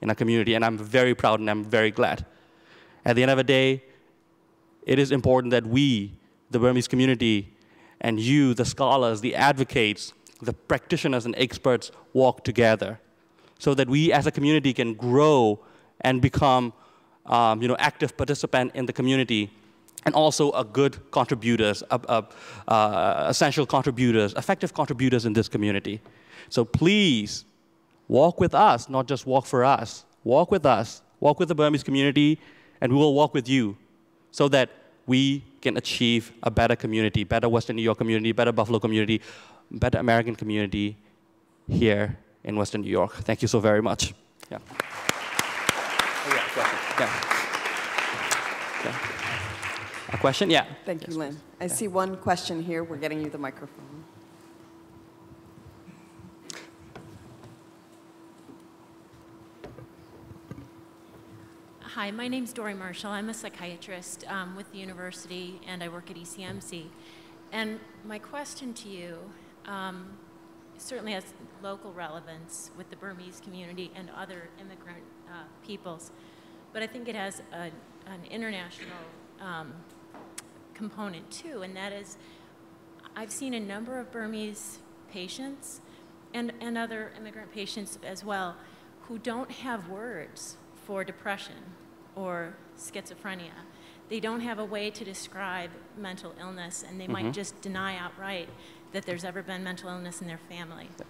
in our community, and I'm very proud and I'm very glad. At the end of the day, it is important that we, the Burmese community, and you, the scholars, the advocates, the practitioners and experts walk together so that we as a community can grow and become um, you know, active participant in the community and also a good contributors, uh, uh, essential contributors, effective contributors in this community. So please walk with us, not just walk for us. Walk with us, walk with the Burmese community, and we will walk with you so that we can achieve a better community, better Western New York community, better Buffalo community, better American community here in Western New York. Thank you so very much. Yeah. Oh, yeah. Yeah. yeah. A question? Yeah. Thank you, Lin. I yeah. see one question here. We're getting you the microphone. Hi, my name is Dory Marshall. I'm a psychiatrist um, with the university, and I work at ECMC. And my question to you um, certainly has local relevance with the Burmese community and other immigrant uh, peoples, but I think it has a, an international um, component too, and that is I've seen a number of Burmese patients and, and other immigrant patients as well who don't have words for depression or schizophrenia. They don't have a way to describe mental illness, and they mm -hmm. might mm-hmm. just deny outright that there's ever been mental illness in their family. So.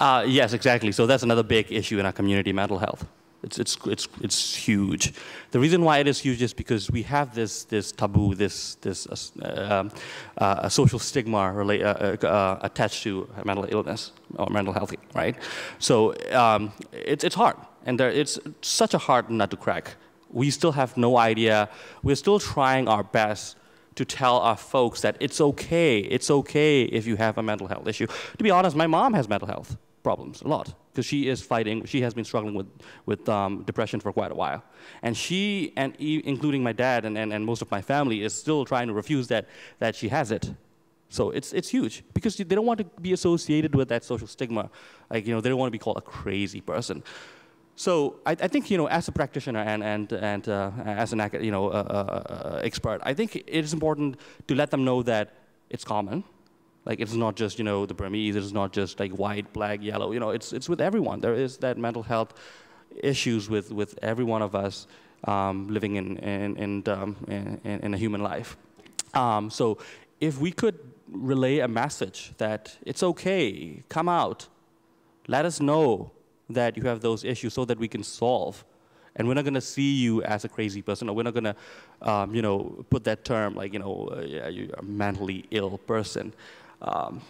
Uh, yes, exactly. So that's another big issue in our community, mental health. It's, it's, it's, it's huge. The reason why it is huge is because we have this, this taboo, this, this uh, um, uh, a social stigma relate, uh, uh, uh, attached to mental illness or mental health, right? So um, it's, it's hard, and there, it's such a hard nut to crack. We still have no idea. We're still trying our best to tell our folks that it's okay, it's okay if you have a mental health issue. To be honest, my mom has mental health problems a lot because she is fighting, she has been struggling with, with um, depression for quite a while. And she, and e including my dad and, and, and most of my family, is still trying to refuse that, that she has it. So it's, it's huge because they don't want to be associated with that social stigma. Like, you know, they don't want to be called a crazy person. So I, I think, you know, as a practitioner and, and, and uh, as an you know, uh, uh, expert, I think it is important to let them know that it's common, like it's not just you know the Burmese. It's not just like white, black, yellow. You know, it's it's with everyone. There is that mental health issues with with every one of us um, living in in in, um, in, in, a human life. Um, so if we could relay a message that it's okay, come out, let us know that you have those issues so that we can solve and we're not going to see you as a crazy person, or we're not going to, um, you know, put that term like, you know, uh, yeah, you're a mentally ill person um,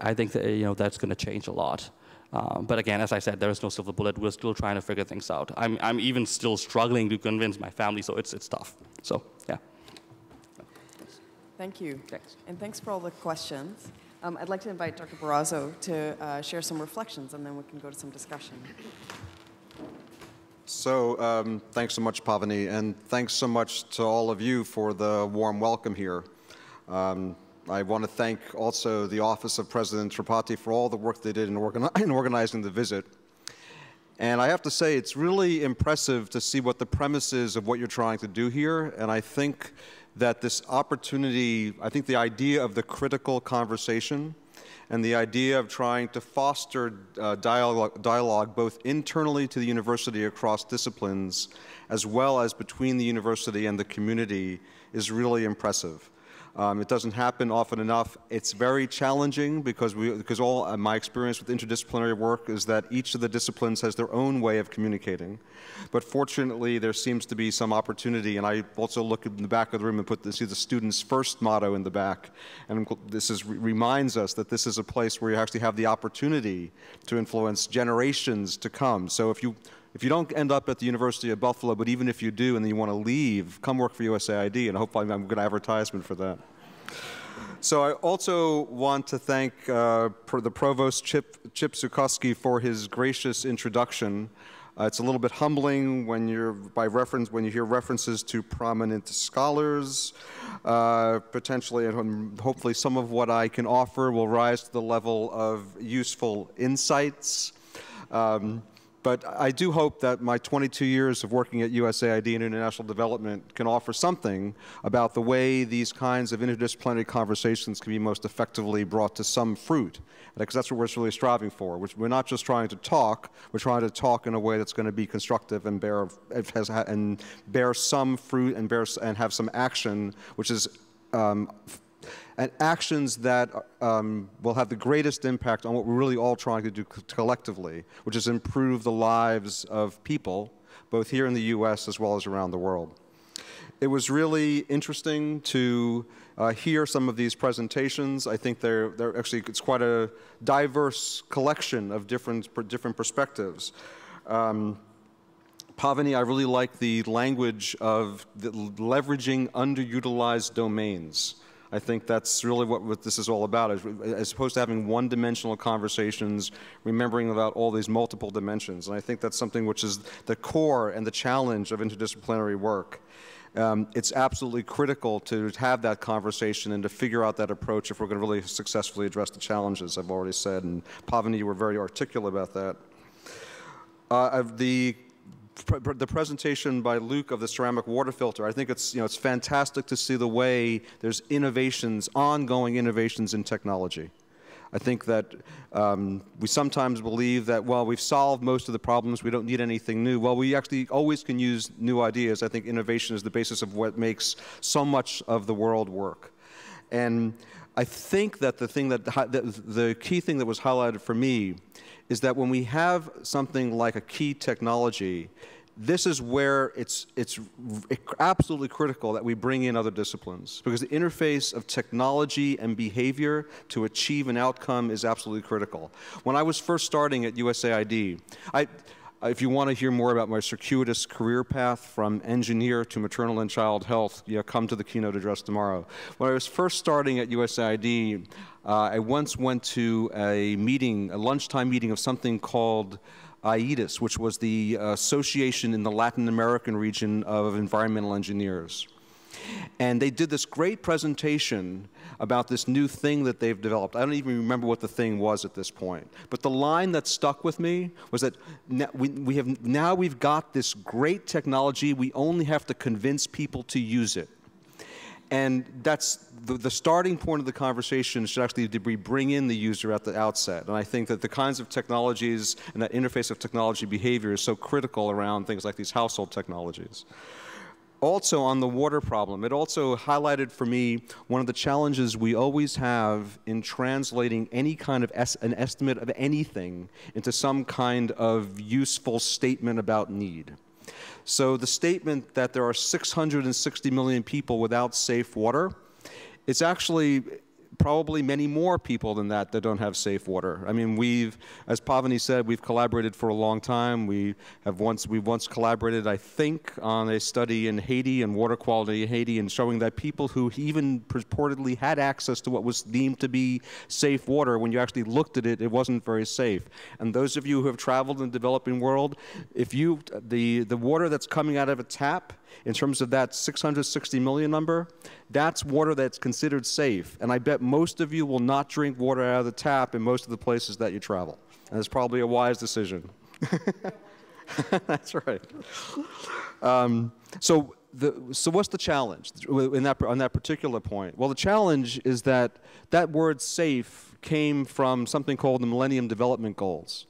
I think that, you know, that's going to change a lot. Um, but again, as I said, there is no silver bullet. We're still trying to figure things out. I'm, I'm even still struggling to convince my family, so it's, it's tough. So, yeah. Thank you. Thanks. And thanks for all the questions. Um, I'd like to invite Dr. Borrazzo to uh, share some reflections, and then we can go to some discussion. So um, thanks so much, Pavani, and thanks so much to all of you for the warm welcome here. Um, I want to thank also the Office of President Tripathi for all the work they did in, organi <clears throat> in, organizing the visit. And I have to say, it's really impressive to see what the premise is of what you're trying to do here. And I think that this opportunity, I think the idea of the critical conversation and the idea of trying to foster uh, dialogue, dialogue both internally to the university across disciplines as well as between the university and the community is really impressive. Um, it doesn't happen often enough. It's very challenging because, we, because all uh, my experience with interdisciplinary work is that each of the disciplines has their own way of communicating. But fortunately, there seems to be some opportunity, and I also look in the back of the room and put the, see the students' first motto in the back, and this is, reminds us that this is a place where you actually have the opportunity to influence generations to come. So if you if you don't end up at the University of Buffalo, but even if you do and then you want to leave, come work for USAID, and hopefully I'm going to advertisement for that. So I also want to thank uh, the Provost Chip, Chip for his gracious introduction. Uh, it's a little bit humbling when you're by reference when you hear references to prominent scholars. Uh, potentially, and hopefully, some of what I can offer will rise to the level of useful insights. Um, but I do hope that my 22 years of working at USAID and international development can offer something about the way these kinds of interdisciplinary conversations can be most effectively brought to some fruit. Because that's what we're really striving for. We're not just trying to talk, we're trying to talk in a way that's going to be constructive and bear, and bear some fruit and, bear, and have some action, which is um, and actions that um, will have the greatest impact on what we're really all trying to do collectively, which is improve the lives of people, both here in the U.S. as well as around the world. It was really interesting to uh, hear some of these presentations. I think they're, they're actually, it's quite a diverse collection of different, different perspectives. Um, Pavani, I really like the language of the leveraging underutilized domains. I think that's really what, what this is all about, as, as opposed to having one-dimensional conversations, remembering about all these multiple dimensions. And I think that's something which is the core and the challenge of interdisciplinary work. Um, it's absolutely critical to have that conversation and to figure out that approach if we're going to really successfully address the challenges I've already said. And Pavani, you were very articulate about that. Uh, the the presentation by Luke of the ceramic water filter, I think it's, you know, it's fantastic to see the way there's innovations, ongoing innovations in technology. I think that um, we sometimes believe that, well, we've solved most of the problems, we don't need anything new. Well, we actually always can use new ideas. I think innovation is the basis of what makes so much of the world work. And I think that the thing that, the, the key thing that was highlighted for me is that when we have something like a key technology, this is where it's, it's absolutely critical that we bring in other disciplines because the interface of technology and behavior to achieve an outcome is absolutely critical. When I was first starting at USAID, I, if you want to hear more about my circuitous career path from engineer to maternal and child health, you know, come to the keynote address tomorrow. When I was first starting at USAID, uh, I once went to a meeting, a lunchtime meeting of something called AIDIS, which was the association in the Latin American region of environmental engineers. And they did this great presentation about this new thing that they've developed. I don't even remember what the thing was at this point. But the line that stuck with me was that we, we have, now we've got this great technology, we only have to convince people to use it. And that's the, the, starting point of the conversation should actually be bring in the user at the outset. And I think that the kinds of technologies and that interface of technology behavior is so critical around things like these household technologies. Also on the water problem, it also highlighted for me one of the challenges we always have in translating any kind of es an estimate of anything into some kind of useful statement about need. So the statement that there are 660 million people without safe water, it's actually probably many more people than that that don't have safe water. I mean, we've, as Pavani said, we've collaborated for a long time. We have once, we've once collaborated, I think, on a study in Haiti and water quality in Haiti and showing that people who even purportedly had access to what was deemed to be safe water, when you actually looked at it, it wasn't very safe. And those of you who have traveled in the developing world, if you, the, the water that's coming out of a tap, in terms of that 660 million number, that's water that's considered safe. And I bet most of you will not drink water out of the tap in most of the places that you travel. And it's probably a wise decision. <laughs> that's right. Um, so, the, so what's the challenge in that, on that particular point? Well, the challenge is that that word safe came from something called the Millennium Development Goals.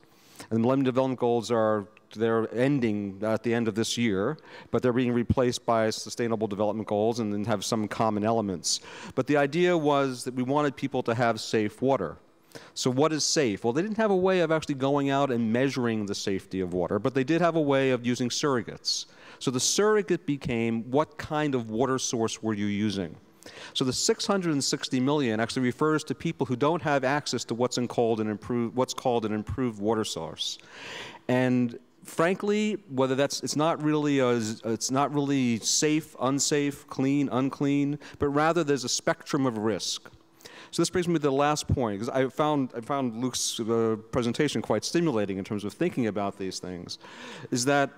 And the Millennium Development Goals are they're ending at the end of this year, but they're being replaced by sustainable development goals and then have some common elements. But the idea was that we wanted people to have safe water. So what is safe? Well, they didn't have a way of actually going out and measuring the safety of water, but they did have a way of using surrogates. So the surrogate became what kind of water source were you using? So the 660 million actually refers to people who don't have access to what's called an improved, what's called an improved water source. And frankly, whether that's it's not really a, it's not really safe, unsafe, clean, unclean, but rather there's a spectrum of risk. So this brings me to the last point, because I found, I found Luke's uh, presentation quite stimulating in terms of thinking about these things, is that,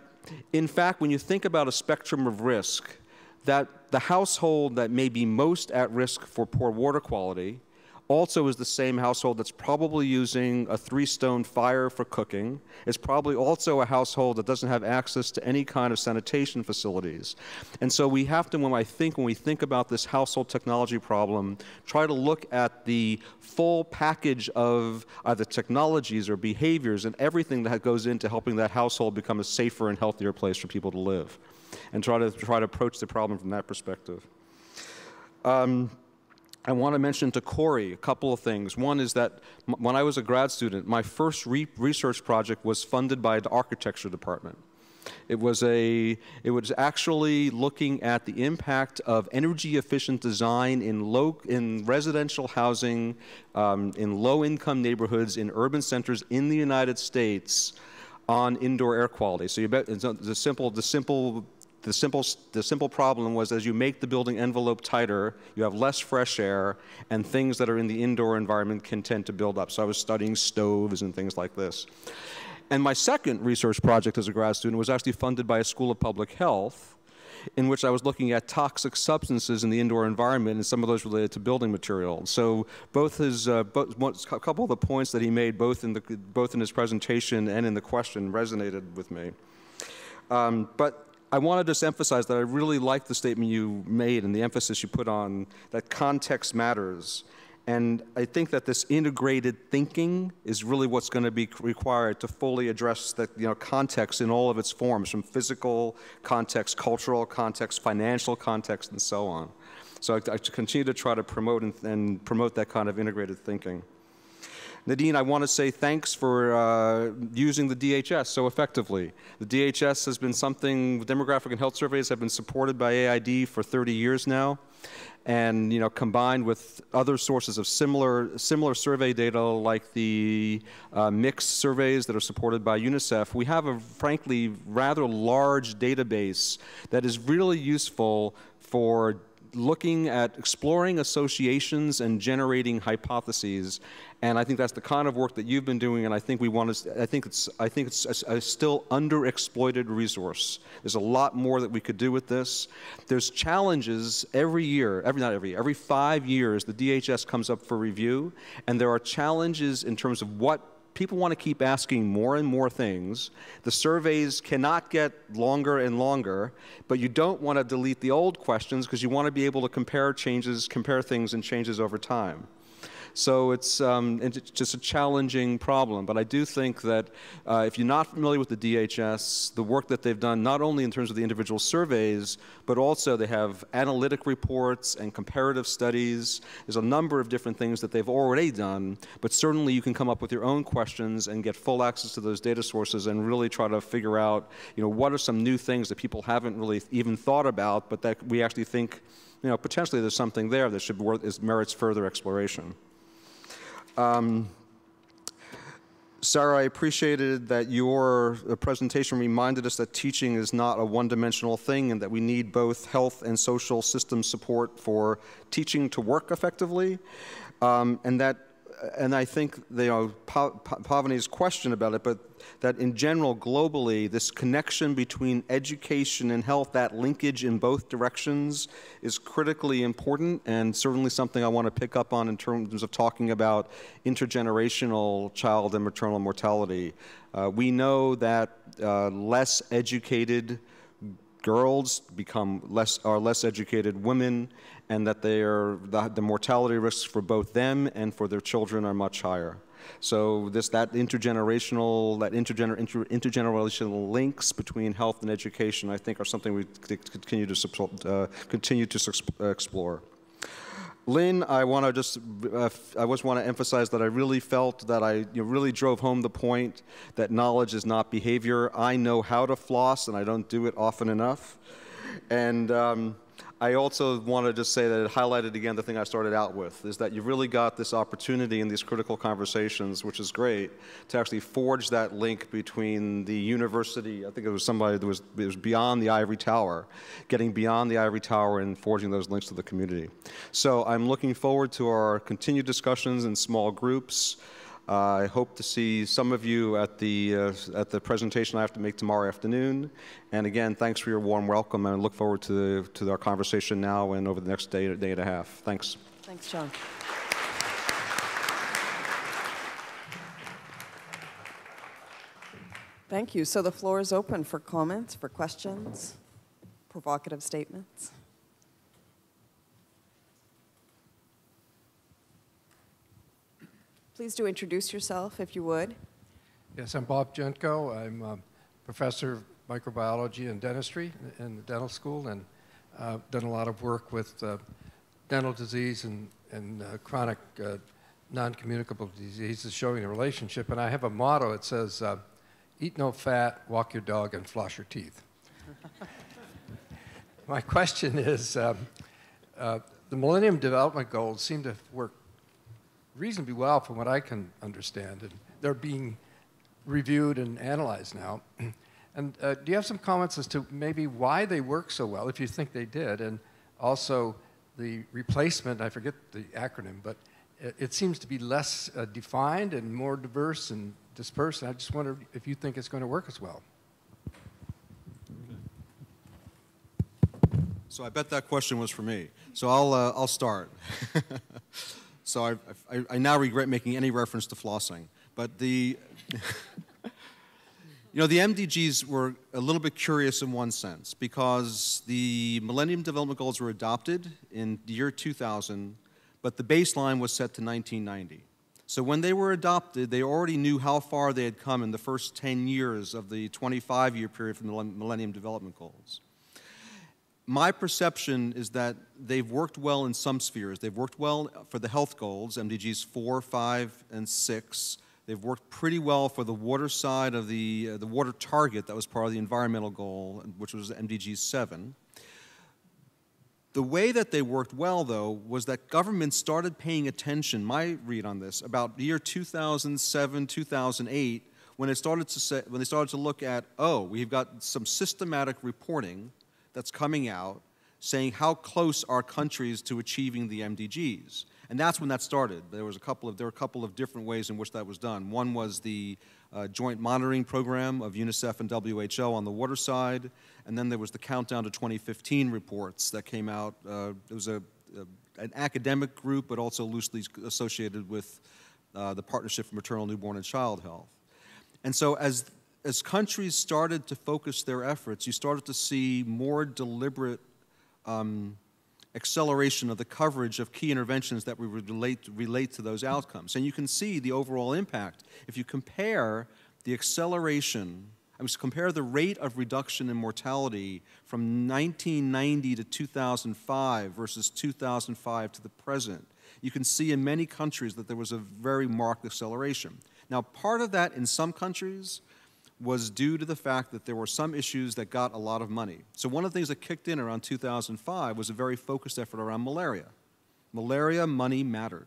in fact, when you think about a spectrum of risk, that the household that may be most at risk for poor water quality also is the same household that's probably using a three stone fire for cooking. It's probably also a household that doesn't have access to any kind of sanitation facilities. And so we have to, when I think, when we think about this household technology problem, try to look at the full package of either technologies or behaviors and everything that goes into helping that household become a safer and healthier place for people to live. And try to try to approach the problem from that perspective. Um, I want to mention to Corey a couple of things. One is that when I was a grad student, my first re research project was funded by the architecture department. It was a it was actually looking at the impact of energy efficient design in low in residential housing um, in low income neighborhoods in urban centers in the United States on indoor air quality. So you bet the simple the simple the simple, the simple problem was as you make the building envelope tighter, you have less fresh air, and things that are in the indoor environment can tend to build up. So I was studying stoves and things like this. And my second research project as a grad student was actually funded by a school of public health, in which I was looking at toxic substances in the indoor environment and some of those related to building materials. So both his, uh, a couple of the points that he made, both in, the, both in his presentation and in the question, resonated with me. Um, but I want to just emphasize that I really like the statement you made and the emphasis you put on that context matters. And I think that this integrated thinking is really what's going to be required to fully address that you know, context in all of its forms, from physical context, cultural context, financial context, and so on. So I, I continue to try to promote and, and promote that kind of integrated thinking. Nadine, I want to say thanks for uh, using the DHS so effectively. The DHS has been something, demographic and health surveys have been supported by AID for 30 years now. And you know, combined with other sources of similar similar survey data, like the uh, MICS surveys that are supported by UNICEF, we have a frankly rather large database that is really useful for looking at exploring associations and generating hypotheses. And I think that's the kind of work that you've been doing, and I think we want to, I think it's, I think it's a, a still underexploited resource. There's a lot more that we could do with this. There's challenges every year, every, not every, every five years, the DHS comes up for review, and there are challenges in terms of what people want to keep asking more and more things. The surveys cannot get longer and longer, but you don't want to delete the old questions because you want to be able to compare changes, compare things and changes over time. So it's, um, it's just a challenging problem. But I do think that uh, if you're not familiar with the DHS, the work that they've done, not only in terms of the individual surveys, but also they have analytic reports and comparative studies. There's a number of different things that they've already done, but certainly you can come up with your own questions and get full access to those data sources and really try to figure out, you know, what are some new things that people haven't really even thought about, but that we actually think, you know, potentially there's something there that should worth, is, merits further exploration. Um, Sarah, I appreciated that your uh, presentation reminded us that teaching is not a one-dimensional thing and that we need both health and social system support for teaching to work effectively, um, and that and I think you know Pavani's question about it, but that in general, globally, this connection between education and health, that linkage in both directions, is critically important, and certainly something I want to pick up on in terms of talking about intergenerational child and maternal mortality. Uh, we know that uh, less educated girls become less are less educated women and that they are the, the mortality risks for both them and for their children are much higher. So this that intergenerational that intergener, inter, intergenerational links between health and education, I think, are something we continue to uh, continue to explore. Lin, I want to just, uh, I just want to emphasize that I really felt that I you know, really drove home the point that knowledge is not behavior. I know how to floss, and I don't do it often enough. And um, I also want to just say that it highlighted again the thing I started out with is that you've really got this opportunity in these critical conversations, which is great, to actually forge that link between the university. I think it was somebody that was, was beyond the ivory tower, getting beyond the ivory tower and forging those links to the community. So I'm looking forward to our continued discussions in small groups. I hope to see some of you at the, uh, at the presentation I have to make tomorrow afternoon. And again, thanks for your warm welcome, and I look forward to, to our conversation now and over the next day, day and a half. Thanks. Thanks, John. Thank you. So the floor is open for comments, for questions, provocative statements. Please do introduce yourself, if you would. Yes, I'm Bob Genco. I'm a professor of microbiology and dentistry in the dental school, and uh, done a lot of work with uh, dental disease and, and uh, chronic uh, non-communicable diseases showing a relationship. And I have a motto. It says, uh, eat no fat, walk your dog, and floss your teeth. <laughs> My question is, um, uh, the Millennium Development Goals seem to work reasonably well from what I can understand. And they're being reviewed and analyzed now. <clears throat> and uh, do you have some comments as to maybe why they work so well, if you think they did, and also the replacement, I forget the acronym, but it, it seems to be less uh, defined and more diverse and dispersed. And I just wonder if you think it's going to work as well. So I bet that question was for me. So I'll, uh, I'll start. <laughs> So I, I, I, now regret making any reference to flossing. But the, <laughs> you know, the MDGs were a little bit curious in one sense because the Millennium Development Goals were adopted in the year 2000, but the baseline was set to 1990. So when they were adopted, they already knew how far they had come in the first 10 years of the 25 year period from the Millennium Development Goals my perception is that they've worked well in some spheres. They've worked well for the health goals, MDGs 4, 5, and 6. They've worked pretty well for the water side of the, uh, the water target that was part of the environmental goal, which was MDG 7. The way that they worked well, though, was that governments started paying attention, my read on this, about the year 2007, 2008, when, it started to say, when they started to look at, oh, we've got some systematic reporting that's coming out saying how close are countries to achieving the MDGs. And that's when that started. There was a couple of there were a couple of different ways in which that was done. One was the uh, joint monitoring program of UNICEF and WHO on the water side, and then there was the countdown to 2015 reports that came out. Uh, it was a, a, an academic group, but also loosely associated with uh, the Partnership for Maternal, Newborn, and Child Health. And so as as countries started to focus their efforts, you started to see more deliberate um, acceleration of the coverage of key interventions that would relate, relate to those outcomes. And you can see the overall impact. If you compare the acceleration, I mean, compare the rate of reduction in mortality from 1990 to 2005 versus 2005 to the present, you can see in many countries that there was a very marked acceleration. Now, part of that in some countries was due to the fact that there were some issues that got a lot of money. So one of the things that kicked in around 2005 was a very focused effort around malaria. Malaria money mattered.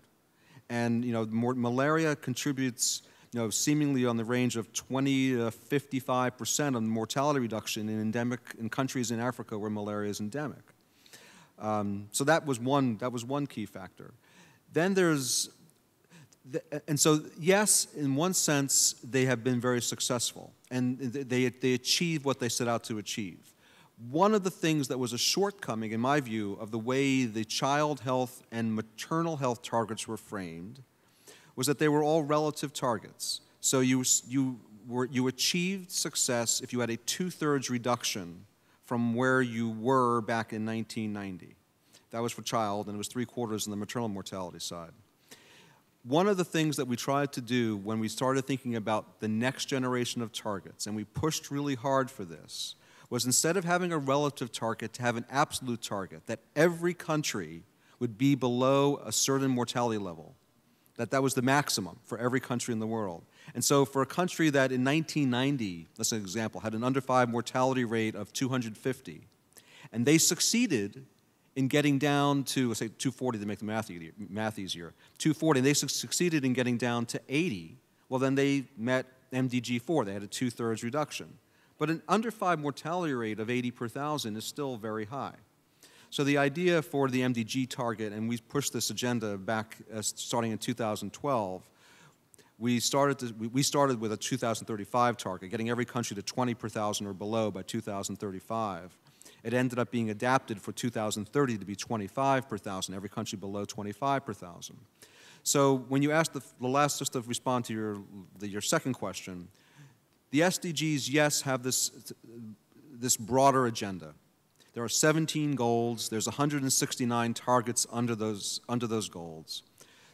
And you know, more, malaria contributes you know, seemingly on the range of 20 to 55 percent the mortality reduction in endemic in countries in Africa where malaria is endemic. Um, so that was one that was one key factor. Then there's Uh, and so, yes, in one sense, they have been very successful, and they, they achieve what they set out to achieve. One of the things that was a shortcoming, in my view, of the way the child health and maternal health targets were framed was that they were all relative targets. So you, you, were, you achieved success if you had a two thirds reduction from where you were back in 1990. That was for child, and it was three quarters on the maternal mortality side one of the things that we tried to do when we started thinking about the next generation of targets, and we pushed really hard for this, was instead of having a relative target, to have an absolute target, that every country would be below a certain mortality level, that that was the maximum for every country in the world. And so for a country that in 1990, let's say an example, had an under five mortality rate of 250, and they succeeded in getting down to, say, 240 to make the math, easier, math easier 240, they su succeeded in getting down to 80. Well, then they met MDG 4, they had a two thirds reduction. But an under 5 mortality rate of 80 per thousand is still very high. So the idea for the MDG target, and we pushed this agenda back uh, starting in 2012, we started, to, we started with a 2035 target, getting every country to 20 per thousand or below by 2035. It ended up being adapted for 2030 to be 25 per thousand, every country below 25 per thousand. So when you ask the, the last, just to respond to your, the, your second question, the SDGs, yes, have this, this broader agenda. There are 17 goals. There's 169 targets under those, under those goals.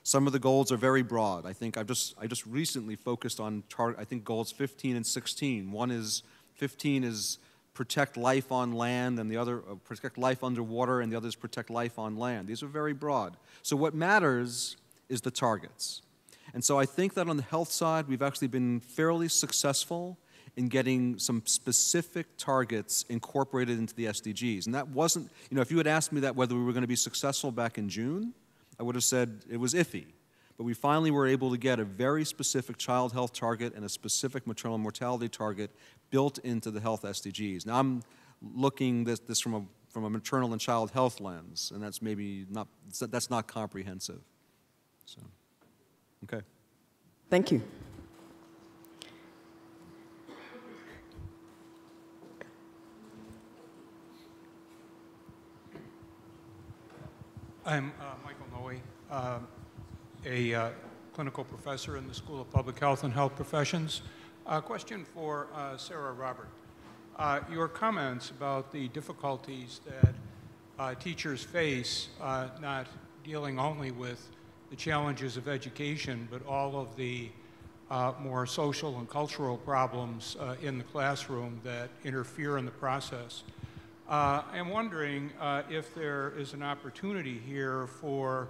Some of the goals are very broad. I think I've just, I just recently focused on, tar- I think, goals 15 and 16. One is, 15 is protect life on land, and the other, uh, protect life underwater, and the others protect life on land. These are very broad. So what matters is the targets. And so I think that on the health side, we've actually been fairly successful in getting some specific targets incorporated into the SDGs. And that wasn't, you know, if you had asked me that whether we were going to be successful back in June, I would have said it was iffy. But we finally were able to get a very specific child health target and a specific maternal mortality target built into the health SDGs. Now I'm looking this, this from, a, from a maternal and child health lens, and that's maybe not, that's not comprehensive. So, okay. Thank you. I'm uh, Michael Noe, uh, a uh, clinical professor in the School of Public Health and Health Professions. A question for uh, Sarah Robert. Uh, your comments about the difficulties that uh, teachers face, not dealing only with the challenges of education, but all of the more social and cultural problems in the classroom that interfere in the process. Uh, I'm wondering uh, if there is an opportunity here for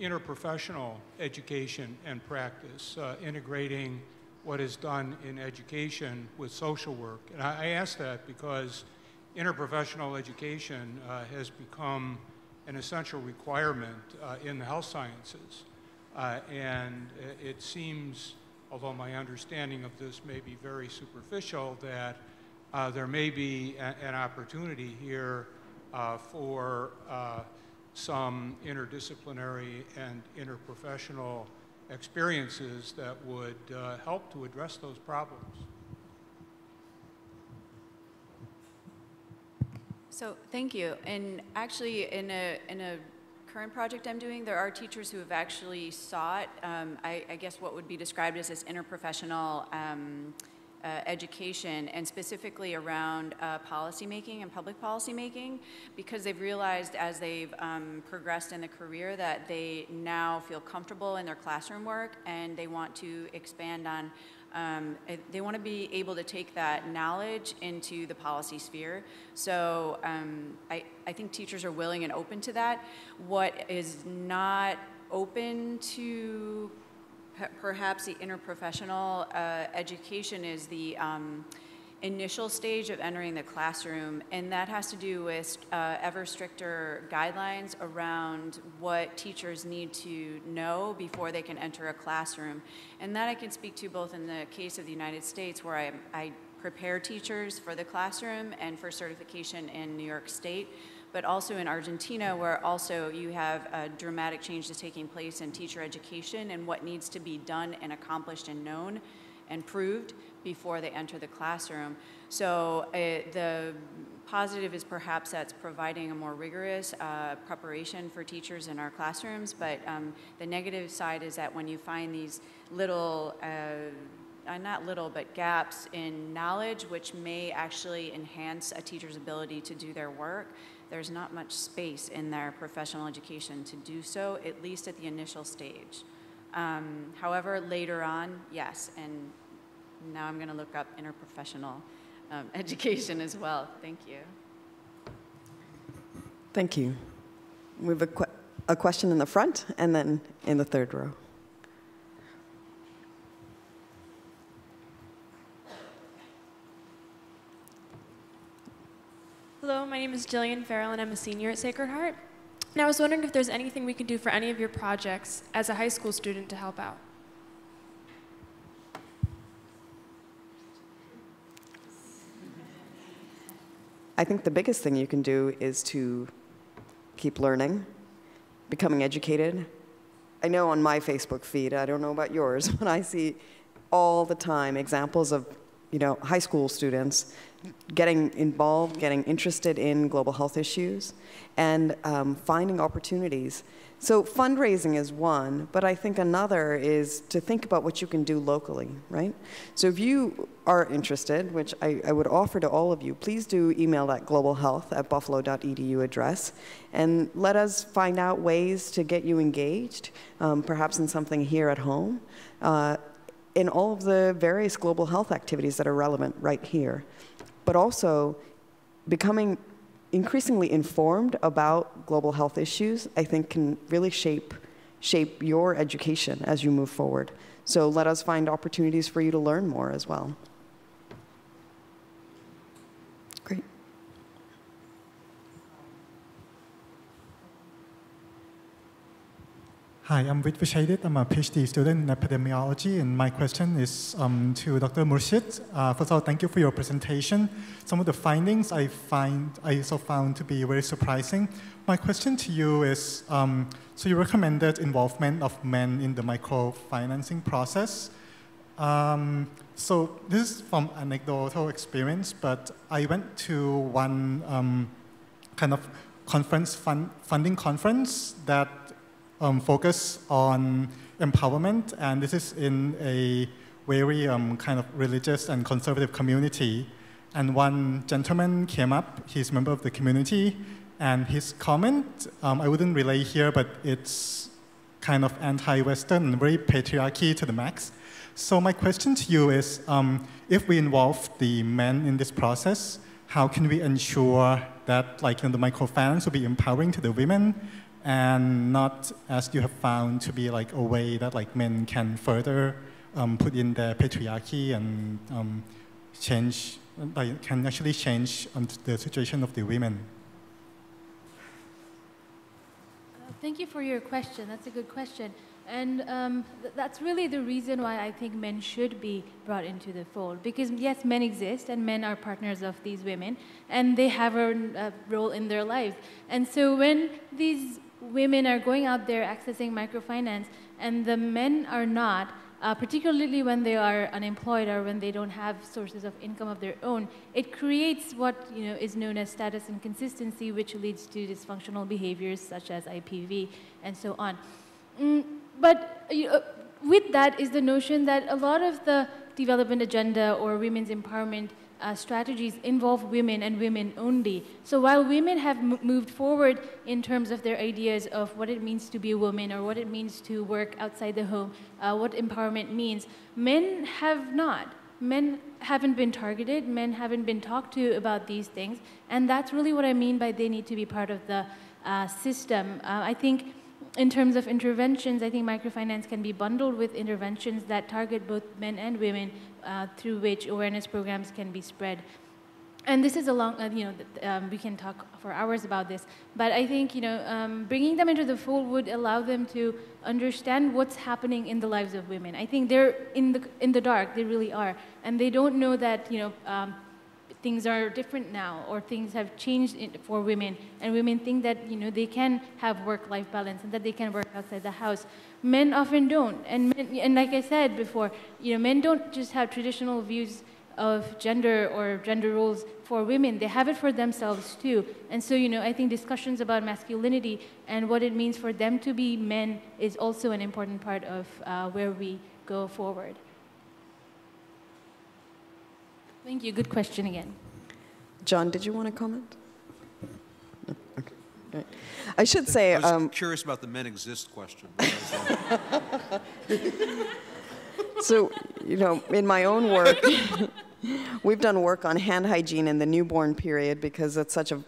interprofessional education and practice, uh, integrating what is done in education with social work. And I, I ask that because interprofessional education uh, has become an essential requirement uh, in the health sciences. Uh, and it seems, although my understanding of this may be very superficial, that uh, there may be a, an opportunity here uh, for uh, some interdisciplinary and interprofessional experiences that would uh, help to address those problems. So thank you. And actually, in a, in a current project I'm doing, there are teachers who have actually sought, um, I, I, guess what would be described as this interprofessional um, uh, education and specifically around uh, policy making and public policymaking because they've realized as they've um, progressed in the career that they now feel comfortable in their classroom work and they want to expand on um, they want to be able to take that knowledge into the policy sphere. So um, I, I think teachers are willing and open to that. What is not open to perhaps the interprofessional uh, education is the um, initial stage of entering the classroom, and that has to do with uh, ever stricter guidelines around what teachers need to know before they can enter a classroom. And that I can speak to both in the case of the United States, where I, I prepare teachers for the classroom and for certification in New York State but also in Argentina, where also you have a dramatic change that's taking place in teacher education and what needs to be done and accomplished and known and proved before they enter the classroom. So uh, the positive is perhaps that's providing a more rigorous uh, preparation for teachers in our classrooms, but um, the negative side is that when you find these little uh, uh, not little, but gaps in knowledge, which may actually enhance a teacher's ability to do their work there's not much space in their professional education to do so, at least at the initial stage. Um, however, later on, yes, and now I'm going to look up interprofessional um, <laughs> education as well. Thank you. Thank you. We have a, que a question in the front and then in the third row. My name is Jillian Farrell, and I'm a senior at Sacred Heart. And I was wondering if there's anything we can do for any of your projects as a high school student to help out. I think the biggest thing you can do is to keep learning, becoming educated. I know on my Facebook feed, I don't know about yours, <laughs> but I see all the time examples of you know, high school students getting involved, getting interested in global health issues, and um, finding opportunities. So fundraising is one, but I think another is to think about what you can do locally, right? So if you are interested, which I, I would offer to all of you, please do email that globalhealth at buffalo.edu address and let us find out ways to get you engaged, um, perhaps in something here at home, uh, in all of the various global health activities that are relevant right here but also becoming increasingly informed about global health issues, I think can really shape, shape your education as you move forward. So let us find opportunities for you to learn more as well. Hi, I'm Vit Vishadit. I'm a PhD student in epidemiology, and my question is um, to Dr. Murshid. Uh, first of all, thank you for your presentation. Some of the findings I find I also found to be very surprising. My question to you is: um, so you recommended involvement of men in the microfinancing process. Um, so this is from anecdotal experience, but I went to one um, kind of conference fund, funding conference that um, focus on empowerment, and this is in a very um, kind of religious and conservative community. And one gentleman came up, he's a member of the community, and his comment, um, I wouldn't relay here, but it's kind of anti-Western and very patriarchy to the max. So my question to you is, um, if we involve the men in this process, how can we ensure that like, you know, the microfinance will be empowering to the women and not as you have found to be like a way that like men can further um, put in their patriarchy and um, change, like can actually change um, the situation of the women. Uh, thank you for your question. That's a good question. And um, th that's really the reason why I think men should be brought into the fold. Because yes, men exist and men are partners of these women and they have a, a role in their lives. And so when these women are going out there accessing microfinance and the men are not, uh, particularly when they are unemployed or when they don't have sources of income of their own, it creates what you know, is known as status inconsistency, which leads to dysfunctional behaviors such as IPV and so on. Mm, but with that is the notion that a lot of the development agenda or women's empowerment uh, strategies involve women and women only. So while women have moved forward in terms of their ideas of what it means to be a woman or what it means to work outside the home, uh, what empowerment means, men have not. Men haven't been targeted, men haven't been talked to about these things, and that's really what I mean by they need to be part of the uh, system. Uh, I think in terms of interventions, I think microfinance can be bundled with interventions that target both men and women uh, through which awareness programs can be spread. And this is a long, uh, you know, um, we can talk for hours about this, but I think, you know, um, bringing them into the fold would allow them to understand what's happening in the lives of women. I think they're in the, in the dark, they really are, and they don't know that, you know, um, things are different now or things have changed for women and women think that you know they can have work-life balance and that they can work outside the house men often don't and men, and like i said before you know men don't just have traditional views of gender or gender roles for women they have it for themselves too and so you know i think discussions about masculinity and what it means for them to be men is also an important part of uh, where we go forward Thank you. Good question again. John, did you want to comment? Okay. I should say. I was um, curious about the men exist question. <laughs> so, you know, in my own work, <laughs> we've done work on hand hygiene in the newborn period because it's such a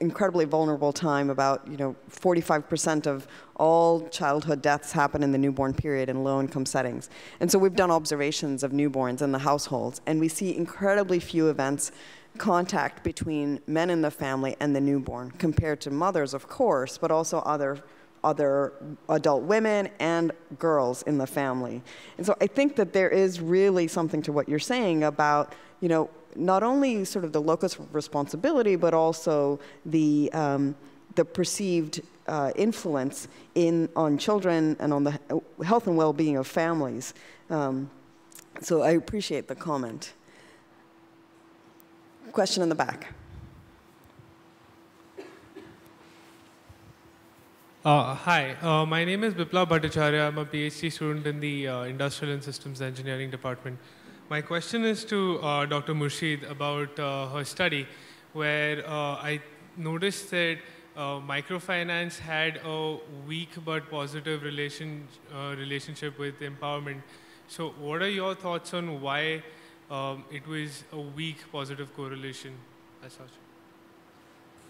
incredibly vulnerable time. About you know 45% of all childhood deaths happen in the newborn period in low-income settings. And so we've done observations of newborns in the households, and we see incredibly few events contact between men in the family and the newborn compared to mothers, of course, but also other other adult women and girls in the family. And so I think that there is really something to what you're saying about, you know, not only sort of the locus of responsibility, but also the, um, the perceived uh, influence in, on children and on the health and well-being of families. Um, so I appreciate the comment. Question in the back. Uh, hi, uh, my name is Biplab Bhattacharya. I'm a PhD student in the uh, Industrial and Systems Engineering Department. My question is to uh, Dr. Murshid about uh, her study, where uh, I noticed that microfinance had a weak but positive relation, relationship with empowerment. So what are your thoughts on why um, it was a weak positive correlation as such?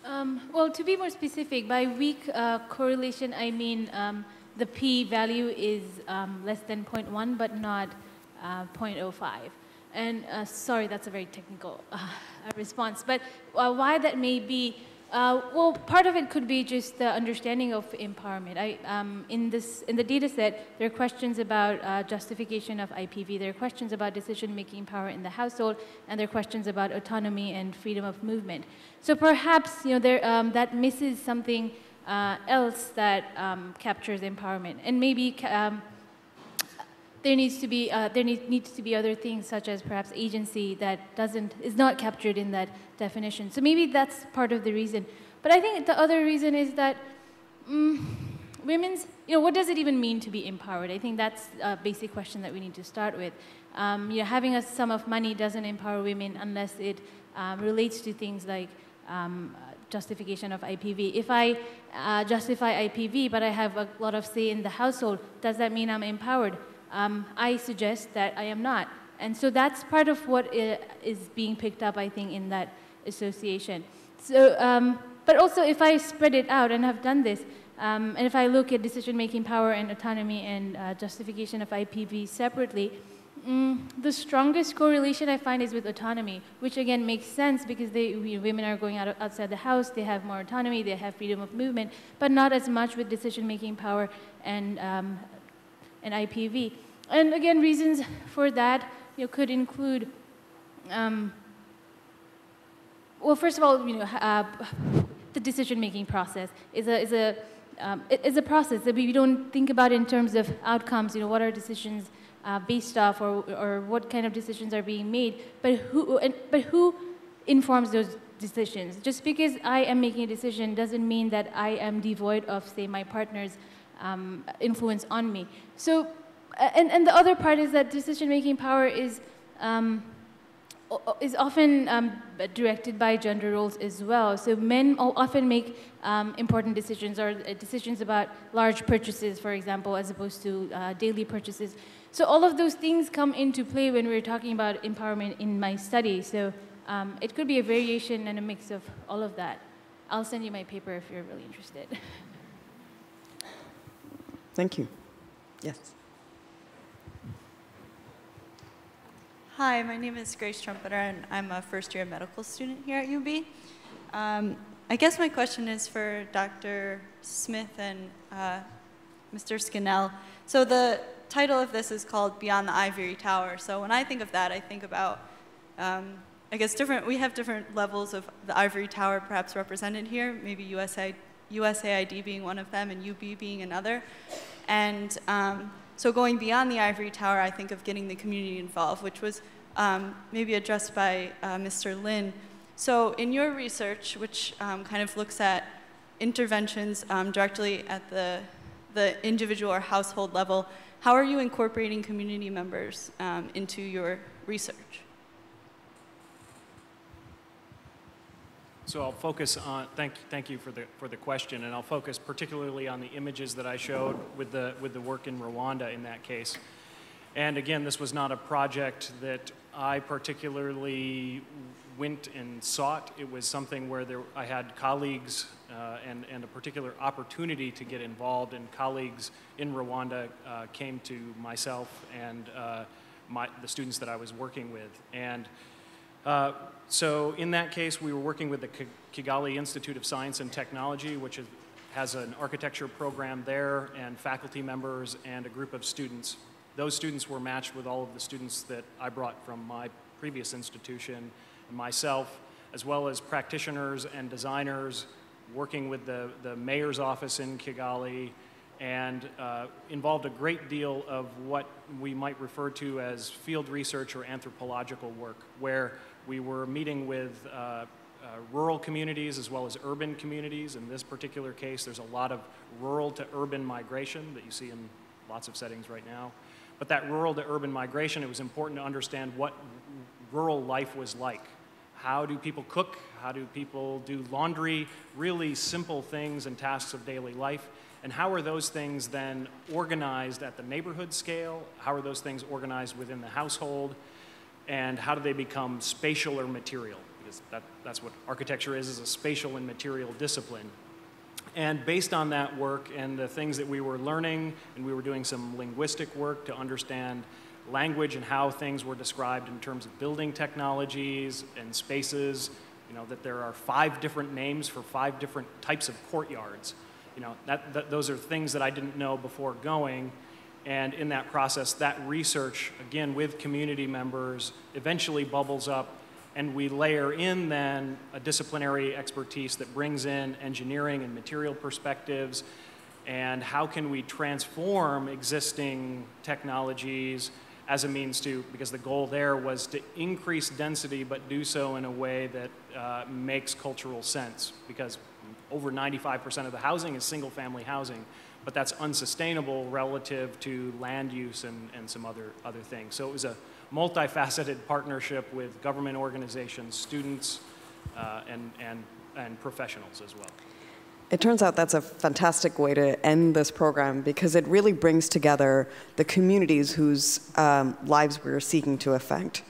Um, well, to be more specific, by weak uh, correlation, I mean um, the p-value is um, less than 0.1, but not uh, 0.05. And uh, sorry, that's a very technical uh, response. But uh, why that may be uh, well, part of it could be just the understanding of empowerment. I, um, in, this, in the data set, there are questions about uh, justification of IPV, there are questions about decision-making power in the household, and there are questions about autonomy and freedom of movement. So perhaps you know, there, um, that misses something uh, else that um, captures empowerment. And maybe um, there needs to be uh, there need, needs to be other things such as perhaps agency that doesn't is not captured in that definition. So maybe that's part of the reason. But I think the other reason is that mm, women's you know what does it even mean to be empowered? I think that's a basic question that we need to start with. Um, you know, having a sum of money doesn't empower women unless it um, relates to things like um, justification of IPV. If I uh, justify IPV, but I have a lot of say in the household, does that mean I'm empowered? Um, I suggest that I am not. And so that's part of what is being picked up, I think, in that association. So, um, but also if I spread it out, and I've done this, um, and if I look at decision-making power and autonomy and uh, justification of IPV separately, mm, the strongest correlation I find is with autonomy, which again makes sense because they, we, women are going out, outside the house, they have more autonomy, they have freedom of movement, but not as much with decision-making power and um, and IPV. And again, reasons for that you know, could include, um, well, first of all, you know, uh, the decision-making process is a, is a um, is a process that we don't think about in terms of outcomes. You know, what are decisions uh, based off, or, or what kind of decisions are being made, but who, and, but who informs those decisions? Just because I am making a decision doesn't mean that I am devoid of, say, my partner's um, influence on me. So, and, and the other part is that decision-making power is, um, is often um, directed by gender roles as well. So men often make um, important decisions or uh, decisions about large purchases, for example, as opposed to uh, daily purchases. So all of those things come into play when we're talking about empowerment in my study. So um, it could be a variation and a mix of all of that. I'll send you my paper if you're really interested. <laughs> Thank you. Yes. Hi, my name is Grace Trumpeter, and I'm a first year medical student here at UB. Um, I guess my question is for Dr. Smith and uh, Mr. Scannell. So the title of this is called Beyond the Ivory Tower. So when I think of that, I think about, um, I guess different, we have different levels of the ivory tower perhaps represented here, maybe USA, USAID being one of them and UB being another. And um, so going beyond the ivory tower, I think of getting the community involved, which was um, maybe addressed by uh, Mr. Lin. So in your research, which um, kind of looks at interventions um, directly at the, the individual or household level, how are you incorporating community members um, into your research? So I'll focus on, thank, thank you for the, for the question, and I'll focus particularly on the images that I showed with the, with the work in Rwanda in that case. And again, this was not a project that I particularly went and sought. It was something where there, I had colleagues uh, and, and a particular opportunity to get involved, and colleagues in Rwanda uh, came to myself and uh, my, the students that I was working with. And Uh, so in that case, we were working with the Kigali Institute of Science and Technology, which is, has an architecture program there and faculty members and a group of students. Those students were matched with all of the students that I brought from my previous institution and myself, as well as practitioners and designers working with the, the mayor's office in Kigali, and uh, involved a great deal of what we might refer to as field research or anthropological work, where we were meeting with uh, uh, rural communities as well as urban communities. In this particular case, there's a lot of rural to urban migration that you see in lots of settings right now. But that rural to urban migration, it was important to understand what rural life was like. How do people cook? How do people do laundry? Really simple things and tasks of daily life. And how are those things then organized at the neighborhood scale? How are those things organized within the household? And how do they become spatial or material? Because that, that's what architecture is, is a spatial and material discipline. And based on that work and the things that we were learning, and we were doing some linguistic work to understand language and how things were described in terms of building technologies and spaces, you know, that there are five different names for five different types of courtyards. You know, that, that, those are things that I didn't know before going. And in that process, that research, again, with community members, eventually bubbles up and we layer in then a disciplinary expertise that brings in engineering and material perspectives and how can we transform existing technologies as a means to, because the goal there was to increase density but do so in a way that uh, makes cultural sense because over 95% of the housing is single family housing, but that's unsustainable relative to land use and, and some other, other things. So it was a multifaceted partnership with government organizations, students, uh, and, and, and professionals as well. It turns out that's a fantastic way to end this program because it really brings together the communities whose um, lives we're seeking to affect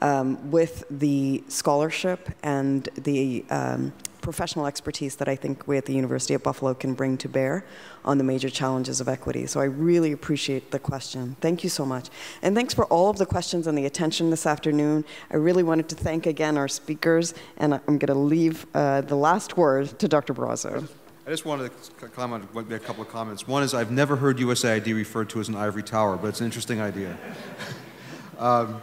um, with the scholarship and the um, professional expertise that I think we at the University of Buffalo can bring to bear on the major challenges of equity. So I really appreciate the question. Thank you so much. And thanks for all of the questions and the attention this afternoon. I really wanted to thank again our speakers, and I'm going to leave uh, the last word to Dr. Borrazzo. I just wanted to comment, on a couple of comments. One is I've never heard USAID referred to as an ivory tower, but it's an interesting idea. <laughs> um,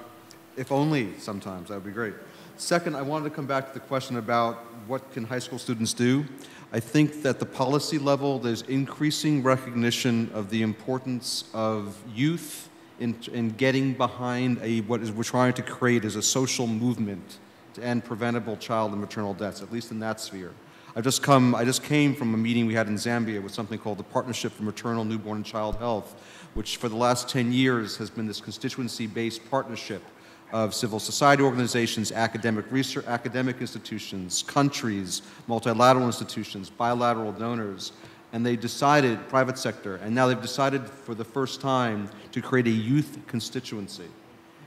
if only sometimes, that would be great. Second, I wanted to come back to the question about what can high school students do. I think that the policy level, there's increasing recognition of the importance of youth in, in getting behind a, what is we're trying to create as a social movement to end preventable child and maternal deaths, at least in that sphere. I've just come, I just came from a meeting we had in Zambia with something called the Partnership for Maternal, Newborn, and Child Health, which for the last 10 years has been this constituency-based partnership of civil society organizations, academic research, academic institutions, countries, multilateral institutions, bilateral donors, and they decided, private sector, and now they've decided for the first time to create a youth constituency.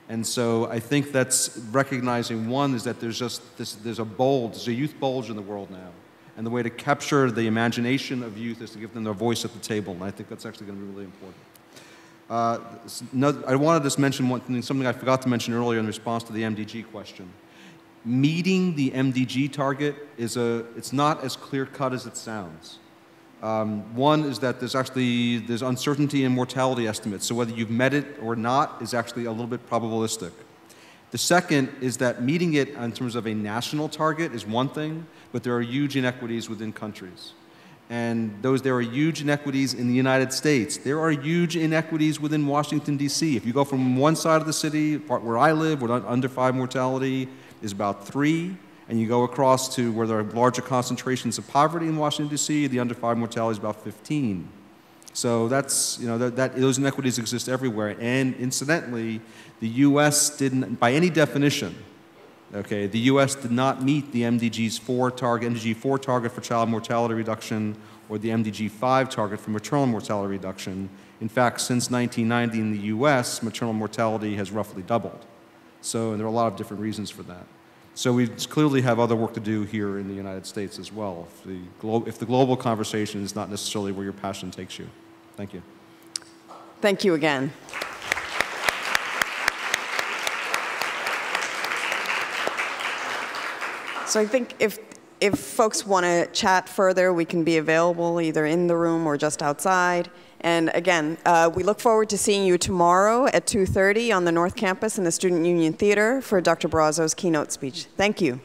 And so I think that's recognizing one is that there's just this, there's a bulge, there's a youth bulge in the world now. And the way to capture the imagination of youth is to give them their voice at the table. And I think that's actually going to be really important. Uh, I wanted to mention one thing, something I forgot to mention earlier in response to the MDG question. Meeting the MDG target is a, it's not as clear cut as it sounds. Um, one is that there's actually, there's uncertainty in mortality estimates. So whether you've met it or not is actually a little bit probabilistic. The second is that meeting it in terms of a national target is one thing, but there are huge inequities within countries and those there are huge inequities in the United States. There are huge inequities within Washington D.C. If you go from one side of the city, part where I live, where under five mortality is about three, and you go across to where there are larger concentrations of poverty in Washington D.C., the under five mortality is about 15. So that's you know that, that those inequities exist everywhere. And incidentally, the U.S. didn't, by any definition, Okay, the U.S. did not meet the MDG's four target, MDG four target for child mortality reduction or the MDG five target for maternal mortality reduction. In fact, since 1990 in the U.S., maternal mortality has roughly doubled. So there are a lot of different reasons for that. So we clearly have other work to do here in the United States as well. If the, glo- if the global conversation is not necessarily where your passion takes you. Thank you. Thank you again. So I think if, if folks want to chat further, we can be available either in the room or just outside. And again, uh, we look forward to seeing you tomorrow at 2.30 on the North Campus in the Student Union Theater for Dr. Borrazzo's keynote speech. Thank you.